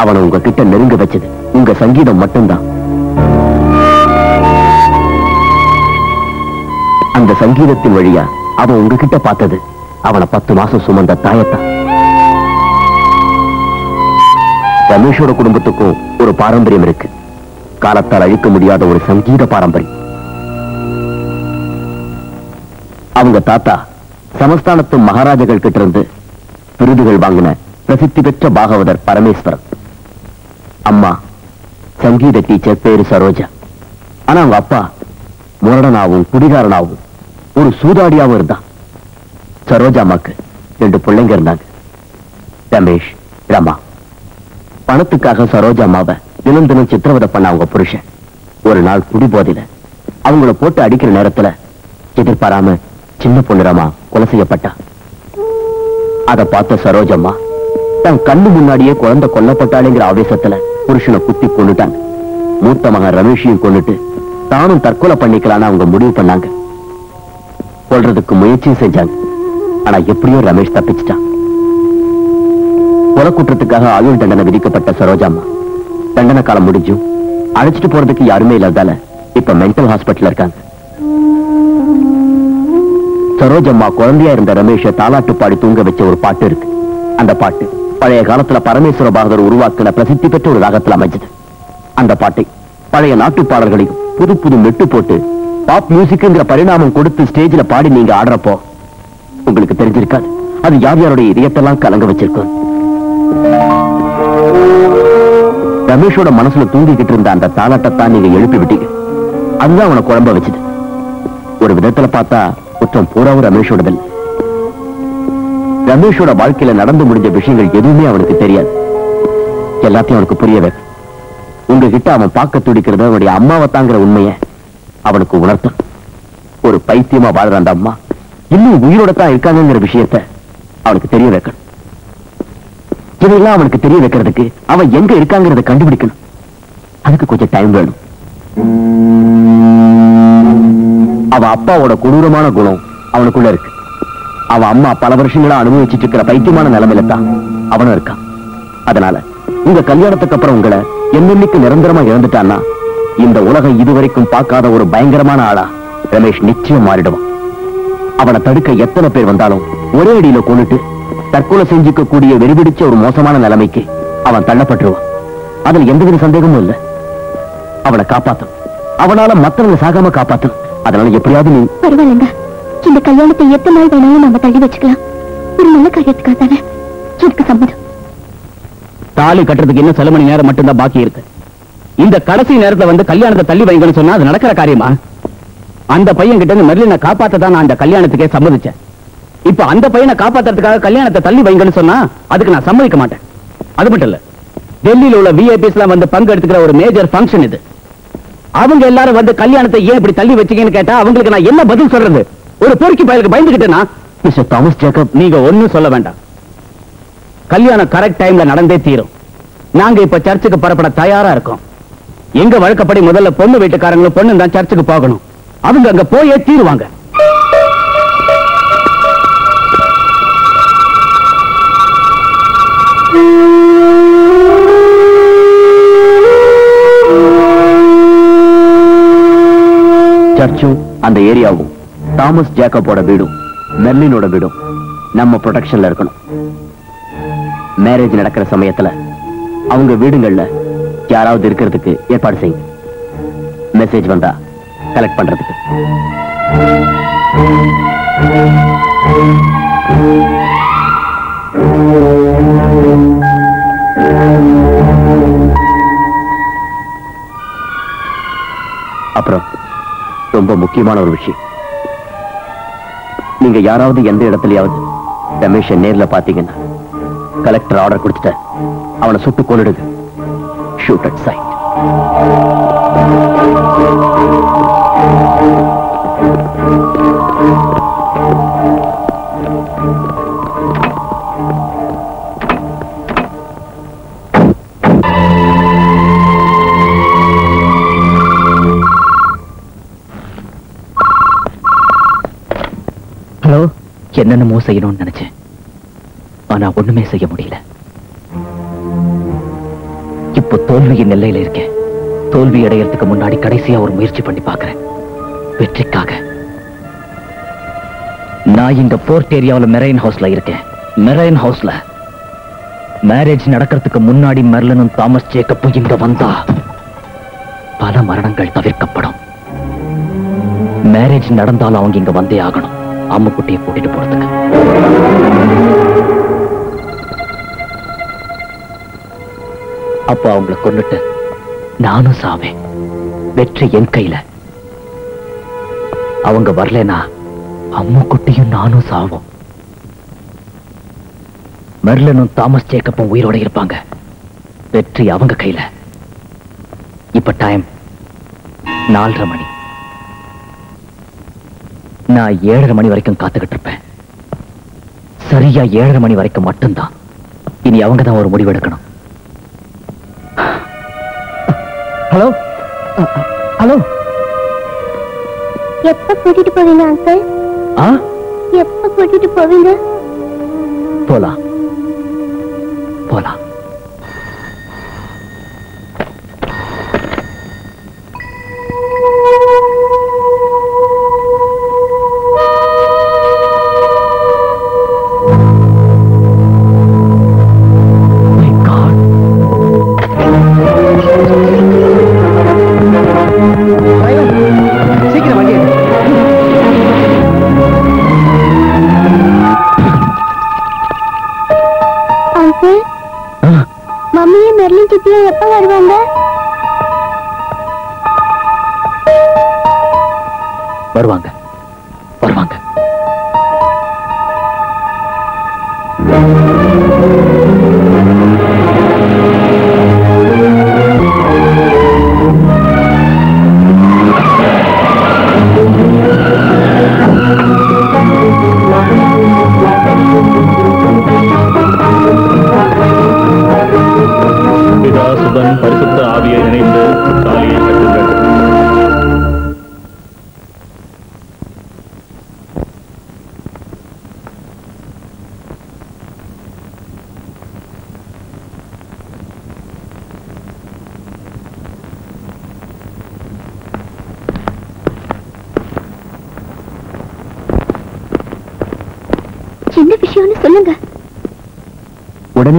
அவனை உங்க கிட்ட நெருங்க வச்சது உங்க சங்கீதம் மட்டும்தான். அந்த சங்கீதத்தின் வழியா அவன் உங்ககிட்ட பார்த்தது அவனை பத்து மாசம் சுமந்த தாயத்தான். ரமேஷோட குடும்பத்துக்கும் ஒரு பாரம்பரியம் இருக்கு. காலத்தால் அழிக்க முடியாத ஒரு சங்கீத பாரம்பரியம். அவங்க தாத்தா சமஸ்தானத்து மகாராஜர்கள் கிட்ட இருந்து விருதுகள் வாங்கின பிரசித்தி பெற்ற பாகவதர் பரமேஸ்வரன். அம்மா சங்கீத டீச்சர் பேரு சரோஜா. ஆனா அவங்க அப்பா முரடனாவும் குடிகாரனாவும் ஒரு சூதாடியாவும் இருந்தான். சரோஜா அம்மாக்கு ரெண்டு பிள்ளைங்க இருந்தாங்க. ரமேஷ் ரமா. பணத்துக்காக சரோஜா அம்மாவை தினம் தினம் சித்திரவதை பண்ண அவங்க புருஷன். ஒரு நாள் குடி போதையில அவங்கள போட்டு அடிக்கிற நேரத்துல எதிர்பாராம சின்ன பொண்ணு ரமா கொலை செய்யப்பட்டா. அதை பார்த்த சரோஜம்மா தன் கண்ணு முன்னாடியே குழந்தை கொல்லப்பட்டாளேங்கிற ஆவேசத்துல புருஷனை குத்தி கொண்டுட்டாங்க மூத்த மகன் ரமேஷையும் கொண்டுட்டு தானும் தற்கொலை பண்ணிக்கலாம்னு அவங்க முடிவு பண்ணாங்க. கொல்றதுக்கு முயற்சியும் செஞ்சாங்க. ஆனா எப்படியோ ரமேஷ் தப்பிச்சிட்டான். கொலை குற்றத்துக்காக ஆயுள் தண்டனை விதிக்கப்பட்ட சரோஜாம்மா தண்டனை காலம் முடிஞ்சும். அழைச்சிட்டு போறதுக்கு யாருமே இல்லாதால இப்ப மென்டல் ஹாஸ்பிட்டல் இருக்காங்க. சரோஜம்மா குழந்தையா இருந்த ரமேஷ தாலாட்டு பாடி தூங்க வச்ச ஒரு பாட்டு இருக்கு. அந்த பாட்டு பழைய காலத்துல பரமேஸ்வர பாரதர் உருவாக்கின பிரசித்தி பெற்ற ஒரு ராகத்துல அமைஞ்சது. அந்த பாட்டை பழைய நாட்டு பாடல்களையும் புது புது மெட்டு போட்டு பாப் மியூசிக்ங்கிற பரிணாமம் கொடுத்து ஸ்டேஜ்ல பாடி நீங்க ஆடுறப்போ உங்களுக்கு தெரிஞ்சிருக்காது. அது யார் யாருடைய இதயத்தெல்லாம் கலங்க வச்சிருக்கும் ரமேஷோட மனசுல தூங்கிக்கிட்டு இருந்த அந்த தாலாட்டத்தான் நீங்க எழுப்பி விட்டீங்க. அதுதான் அவனை குழம்ப வச்சது. ஒரு விதத்துல பார்த்தா குற்றம் பூராவும் ரமேஷோடதில். ரமேஷோட வாழ்க்கையில நடந்து முடிஞ்ச விஷயங்கள் எதுவுமே அவனுக்கு தெரியாது. எல்லாத்தையும் அவனுக்கு புரிய வைக்க உங்ககிட்ட அவன் பார்க்க துடிக்கிறது அவனுடைய அம்மாவை தாங்கிற உண்மையை அவனுக்கு உணர்த்தும் ஒரு பைத்தியமா வாழ்ற அந்த அம்மா. இன்னும் உயிரோட தான் இருக்காங்கிற விஷயத்த அவனுக்கு தெரிய வைக்கணும். இதையெல்லாம் அவனுக்கு தெரிய வைக்கிறதுக்கு அவன் எங்க இருக்காங்கிறத கண்டுபிடிக்கணும். அதுக்கு கொஞ்சம் டைம் வேணும். அவன் அப்பாவோட கொடூரமான குணம் அவனுக்குள்ள இருக்கு. அவன் அம்மா பல வருஷங்களா அனுபவிச்சுட்டு இருக்கிற பைத்தியமான நிலைமையில தான் அவனும் இருக்கான். அதனால உங்க கல்யாணத்துக்கு அப்புறம் உங்களை என்னென்னைக்கு நிரந்தரமா இழந்துட்டான்னா இந்த உலகம் இதுவரைக்கும் பார்க்காத ஒரு பயங்கரமான ஆளா ரமேஷ் நிச்சயம் மாறிடுவான். அவனை தடுக்க எத்தனை பேர் வந்தாலும் ஒரே அடியில கொண்டுட்டு தற்கொலை செஞ்சுக்க கூடிய வெறிபிடிச்ச ஒரு மோசமான நிலைமைக்கு அவன் தள்ளப்பட்டுருவான். அதுல எந்தவித சந்தேகமும் இல்ல. அவனை காப்பாத்தும் அவனால மத்தவங்க சாகாம காப்பாத்தும் அதனால எப்படியாவது நீ பரவாயில்லைங்க. இந்த கல்யாணத்தை எத்தனை நாள் வேணாலும் நம்ம தள்ளி வச்சுக்கலாம். ஒரு நல்ல காரியத்துக்காக தானே? எனக்கு சம்மதம். தாலி கட்டுறதுக்கு இன்னும் சில மணி நேரம் மட்டும்தான் பாக்கி இருக்கு. இந்த கடைசி நேரத்துல வந்து கல்யாணத்தை தள்ளி வைங்கன்னு சொன்னா அது நடக்கிற காரியமா? அந்த பையன் கிட்ட இருந்து மெர்லினை காப்பாத்த தான் நான் அந்த கல்யாணத்துக்கே சம்மதிச்சேன். இப்ப அந்த பையனை காப்பாத்துறதுக்காக கல்யாணத்தை தள்ளி வைங்கன்னு சொன்னா அதுக்கு நான் சம்மதிக்க மாட்டேன். அது மட்டும் இல்ல டெல்லியில உள்ள விஐபிஸ் எல்லாம் வந்து பங்கு எடுத்துக்கிற ஒரு மேஜர் ஃபங்க்ஷன் இது. அவங்க எல்லாரும் வந்து கல்யாணத்தை ஏன் இப்படி தள்ளி வச்சீங்கன்னு கேட்டா அவங்களுக்கு நான் என்ன பதில் சொல்றது? ஒரு பொறுக்கி பயலுக்கு பயந்துகிட்டேனா மிஸ்டர் தாமஸ் ஜேக்கப் நீங்க ஒண்ணும் சொல்ல வேண்டாம். கல்யாணம் கரெக்ட் டைம்ல நடந்தே தீரும். நாங்க இப்ப சர்ச்சுக்கு புறப்பட தயாரா இருக்கோம். எங்க வழக்கப்படி முதல்ல பொண்ணு வீட்டுக்காரங்களும் பொண்ணு தான் சர்ச்சுக்கு போகணும். அவங்க அங்க போயே தீருவாங்க. சர்ச்சும் அந்த ஏரியாவும் தாமஸ் ஜேக்கப்போட வீடும் மெர்லினோட வீடும் நம்ம ப்ரொடெக்ஷன்ல இருக்கணும். மேரேஜ் நடக்கிற சமயத்துல அவங்க வீடுங்கள்ல யாராவது இருக்கிறதுக்கு ஏற்பாடு செய்யுங்க. மெசேஜ் வந்தா கலெக்ட் பண்றதுக்கு. அப்புறம் ரொம்ப முக்கியமான ஒரு விஷயம். நீங்க யாராவது எந்த இடத்துலயாவது ரமேஷ நேர்ல பாத்தீங்கன்னா கலெக்டர் ஆர்டர் கொடுத்துட்ட அவனை சுட்டு கொன்னுடுங்க. ஷூட் அட் சைட் ஹலோ என்னென்னமோ செய்யணும்னு நினைச்சேன். ஆனா ஒண்ணுமே செய்ய முடியல. இப்போ தோல்வியின் நிலையில இருக்கேன். தோல்வி அடையறதுக்கு முன்னாடி கடைசியா ஒரு முயற்சி பண்ணி பாக்குறேன் வெற்றிக்காக. நான் இங்க போர்ட் ஏரியாவில் மெரைன் ஹவுஸ்ல இருக்கேன். மெரைன் ஹவுஸ்ல மேரேஜ் நடக்கிறதுக்கு முன்னாடி மெர்லனும் தாமஸ் ஜேக்கப்பும் இங்க வந்தா பல மரணங்கள் தவிர்க்கப்படும். மேரேஜ் நடந்தாலும் அவங்க இங்க வந்தே ஆகணும். அம்முக்குட்டியை கூட்டிட்டு போறதுக்கு. அப்பா அவங்கள கொண்டுட்டு நானும் சாவேன். வெற்றி என் கையில. அவங்க வரலனா அம்முக்குட்டியும் நானும் சாவோம். மெர்லனும் தாமஸ் ஜேக்கப்பும் உயிரோட இருப்பாங்க. வெற்றி அவங்க கையில. இப்ப டைம் நாலரை மணி. நான் ஏழரை மணி வரைக்கும் காத்துக்கிட்டு இருப்பேன் சரியா ஏழரை மணி வரைக்கும் மட்டும்தான். இனி அவங்க தான் ஒரு முடிவு எடுக்கணும் ஹலோ? ஹலோ? எப்ப கூட்டிட்டு போவீங்க அங்கிள் ஆ? எப்ப கூட்டிட்டு போவீங்க? போலாம்.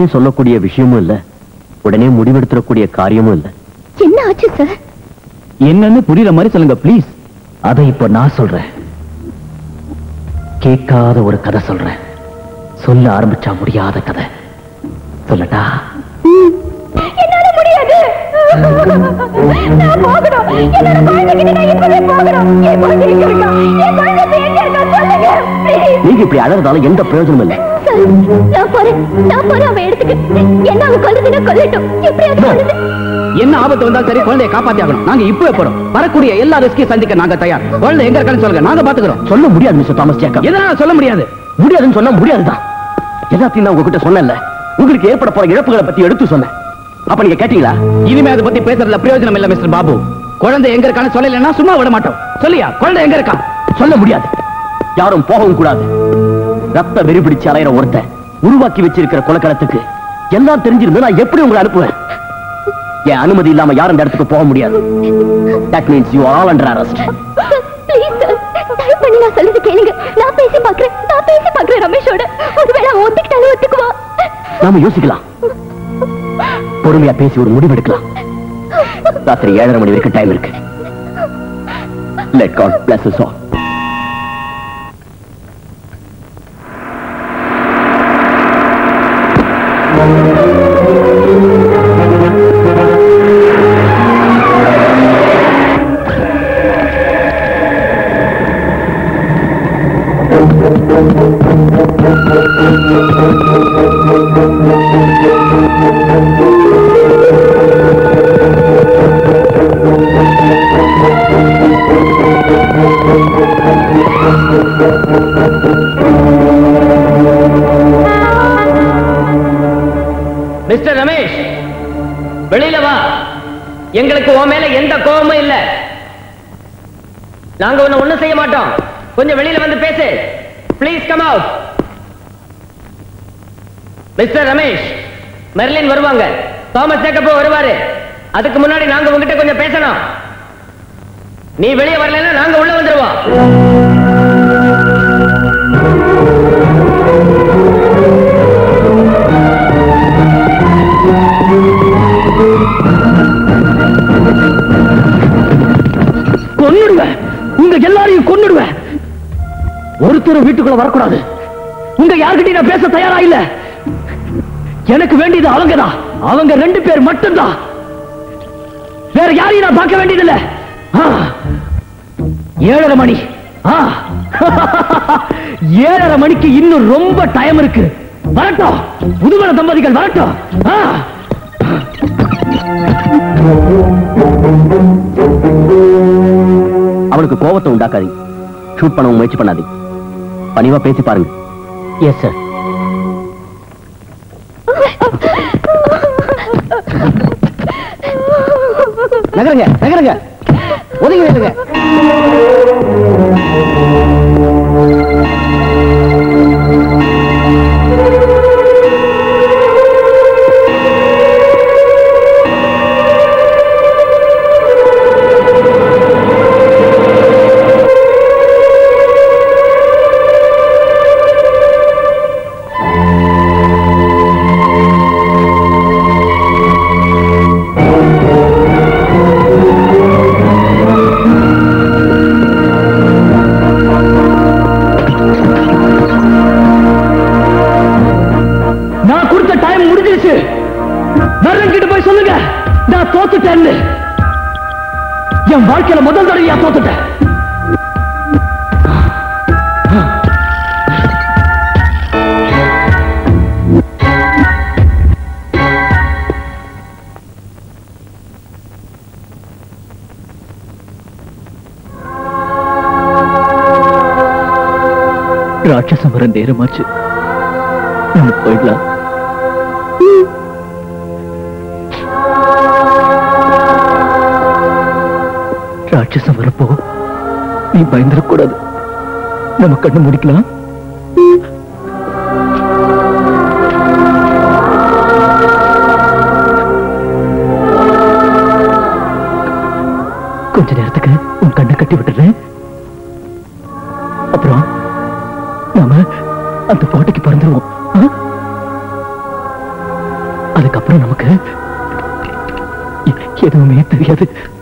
சொல்லக்கூடிய விஷயமும் இல்ல. உடனே முடிவெடுத்துடக்கூடிய காரியமும் இல்ல. என்ன ஆச்சு சார் என்னன்னு புரியுற மாதிரி சொல்லுங்க ப்ளீஸ் அதை இப்போ நான் சொல்றேன். கேட்காத ஒரு கதை சொல்றேன். சொல்ல ஆரம்பிச்சா முடியாத கதை. சொல்லட்டா? நான் போகணும். என்னோட குழந்தைகிட்ட நான் இப்பவே போகணும். என் குழந்தை எங்க இருக்கா? என் குழந்தை இப்ப எங்க இருக்கா? சொல்லுங்க please. நீங்க இப்படி அழறதால எந்த பிரயோஜனமும் இல்ல. சார், நான் போறேன். நான் போறேன் அவன் இடத்துக்கு என்ன அவன் கொல்லுதுன்னா கொல்லட்டும். எப்படியாவது கொல்லுது என்ன ஆபத்து வந்தாலும் சரி குழந்தையை காப்பாத்தி ஆகணும். நாங்க இப்பவே போறோம். வரக்கூடிய எல்லா ரிஸ்கையும் சந்திக்க நாங்க தயார். குழந்தை எங்க இருக்கான்னு சொல்லுங்க. நாங்க பாத்துக்கிறோம். சொல்ல முடியாது மிஸ்டர் தாமஸ் ஜேக்கப். எதனால சொல்ல முடியாது? முடியாதுன்னு சொன்னா முடியாதுதான். எல்லாத்தையும் நான் உங்ககிட்ட சொன்னேன்ல. உங்களுக்கு ஏற்பட போற இழப்புகளை பத்தி எடுத்து சொன்னேன். அப்ப நீங்க கேட்டீங்களா? இனிமே அதை பத்தி பேசுறதுல பிரயோஜனம் இல்ல மிஸ்டர் பாபு. குழந்தை எங்க இருக்கான்னு சொல்லலைன்னா சும்மா விட மாட்டோம். சொல்லியா? குழந்தை எங்க இருக்கா? சொல்ல முடியாது. யாரும் போகவும் கூடாது. ரத்த வெறி பிடிச்சு அலையிற ஒருத்தன் உருவாக்கி வச்சிருக்கிற கொலைக்களத்துக்கு எல்லாம் தெரிஞ்சிருந்து நான் எப்படி உங்களை அனுப்புவேன்? என் அனுமதி இல்லாம யாரும் அந்த இடத்துக்கு போக முடியாது. That means you all under arrest please sir தயவு பண்ணி நான் சொல்றது கேளுங்க. நான் பேசி பார்க்கறேன். நான் பேசி பார்க்கறேன் ரமேஷோட. ஒருவேளை ஒத்துக்கிட்டாலும் ஒத்துக்குவா நாம யோசிக்கலாம். பொறுமையா பேசி ஒரு முடிவு எடுக்கலாம். ராத்திரி ஏழரை மணி வரைக்கும் டைம் இருக்கு. லெட் காட் பிளஸ் us நாங்க உன்னை ஒண்ணும் செய்ய மாட்டோம். கொஞ்சம் வெளியில வந்து பேசு. Please come out mister Ramesh Merlin வருவாங்க. தாமஸ் ஜேக்கப் வருவாரு. அதுக்கு முன்னாடி நாங்க உங்ககிட்ட கொஞ்சம் பேசணும். நீ வெளியே வரலைன்னா நாங்க உள்ள வந்துருவோம். கொன்னுடுவேன் உங்க எல்லாரையும் கொன்னுடுவேன். ஒருத்தரும் வீட்டுக்குள்ள வரக்கூடாது. உங்க யார்கிட்டயும் நான் பேச தயாரா இல்ல. எனக்கு வேண்டியது அவங்கதான். அவங்க ரெண்டு பேர் மட்டும்தான். வேற யாரையும் நான் பார்க்க வேண்டியதில்ல. ஏழரை மணி. ஏழரை மணிக்கு இன்னும் ரொம்ப டைம் இருக்கு. வரட்டும். புதுமண தம்பதிகள் வரட்டும். ஆ! அவனுக்கு கோபத்தை உண்டாக்காதீங்க. ஷூட் பண்ண முயற்சி பண்ணாதீங்க. பணிவா பேசி பாருங்க. எஸ் சார் நகருங்க நகருங்க. ஒதுங்கி நில்லுங்க வர நேரமாச்சு. நம்ம போயிடலாம். ராட்சசம் வரப்போ நீ பயந்துடக்கூடாது. நம்ம கண்ணு முடிக்கலாம். கொஞ்ச நேரத்துக்கு உன் கண்ணை கட்டி விட்டுறேன். அந்த பாட்டுக்கு பறந்துருவோம். அதுக்கப்புறம் நமக்கு எதுவுமே தெரியாது.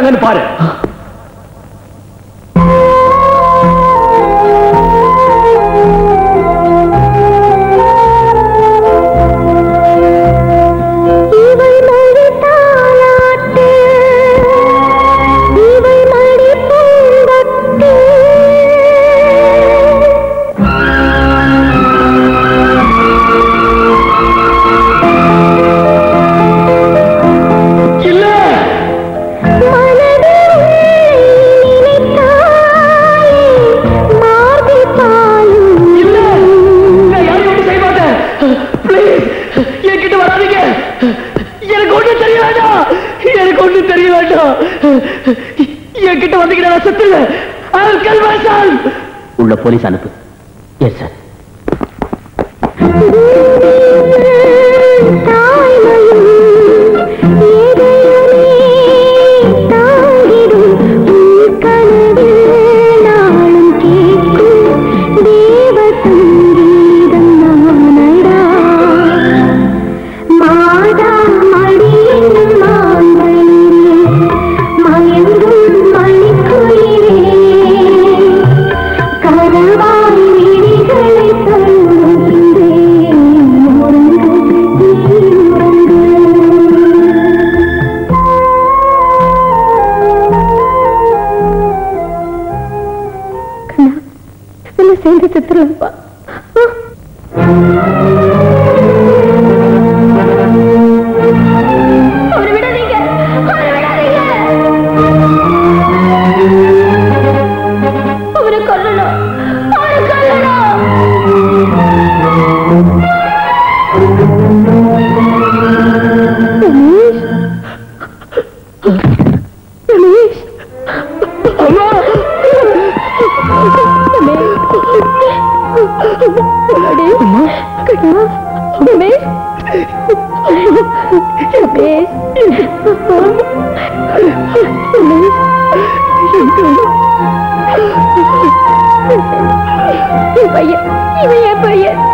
யார் வந்திருக்காங்கன்னு பாரு உள்ள சேர்ந்து சித்திரப்பா பையன் இவன் என் பையன் ரமேஷ்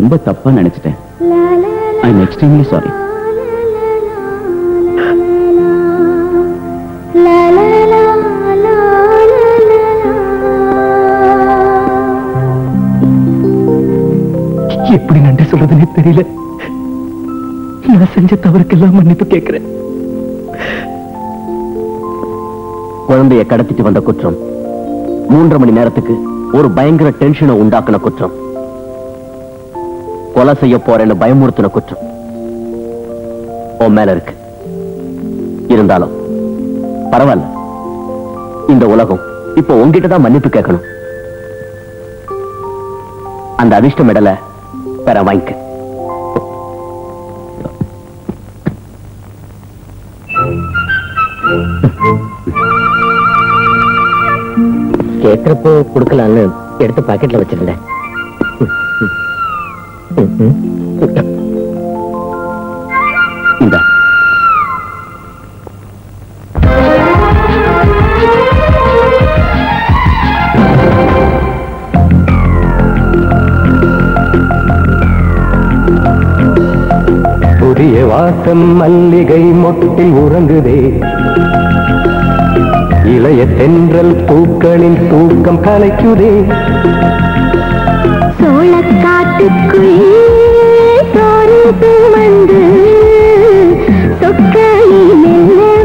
ரொம்ப தப்பா நினைச்சிட்டேன். ஐ எம் எக்ஸ்ட்ரீம்லி சாரி எப்படி நன்றி சொல்றதுன்னே தெரியல. நான் செஞ்ச தவறுக்கெல்லாம் மன்னிப்பு கேட்கிறேன். குழந்தைய கடத்திட்டு வந்த குற்றம். மூன்றரை மணி நேரத்துக்கு ஒரு பயங்கர டென்ஷனை உண்டாக்குன குற்றம். கொலை செய்ய போறேன்னு பயமுறுத்தின குற்றம். உன் மேல இருக்கு. இருந்தாலும் பரவாயில்ல. இந்த உலகம் இப்போ உங்ககிட்ட தான் மன்னிப்பு கேட்கணும். அந்த அதிர்ஷ்ட மெடலை பெற வாங்கிக்க. கேட்கிறப்போ கொடுக்கலான்னு எடுத்து பாக்கெட்ல வச்சிருந்தேன். இந்த. புதிய வாசம் மல்லிகை மொட்டில் உறங்குதே. இளைய தென்றல் பூக்களின் தூக்கம் கலைக்குதே. சோழ காட்டுக்கு தோறு துமந்து தொக்கையில்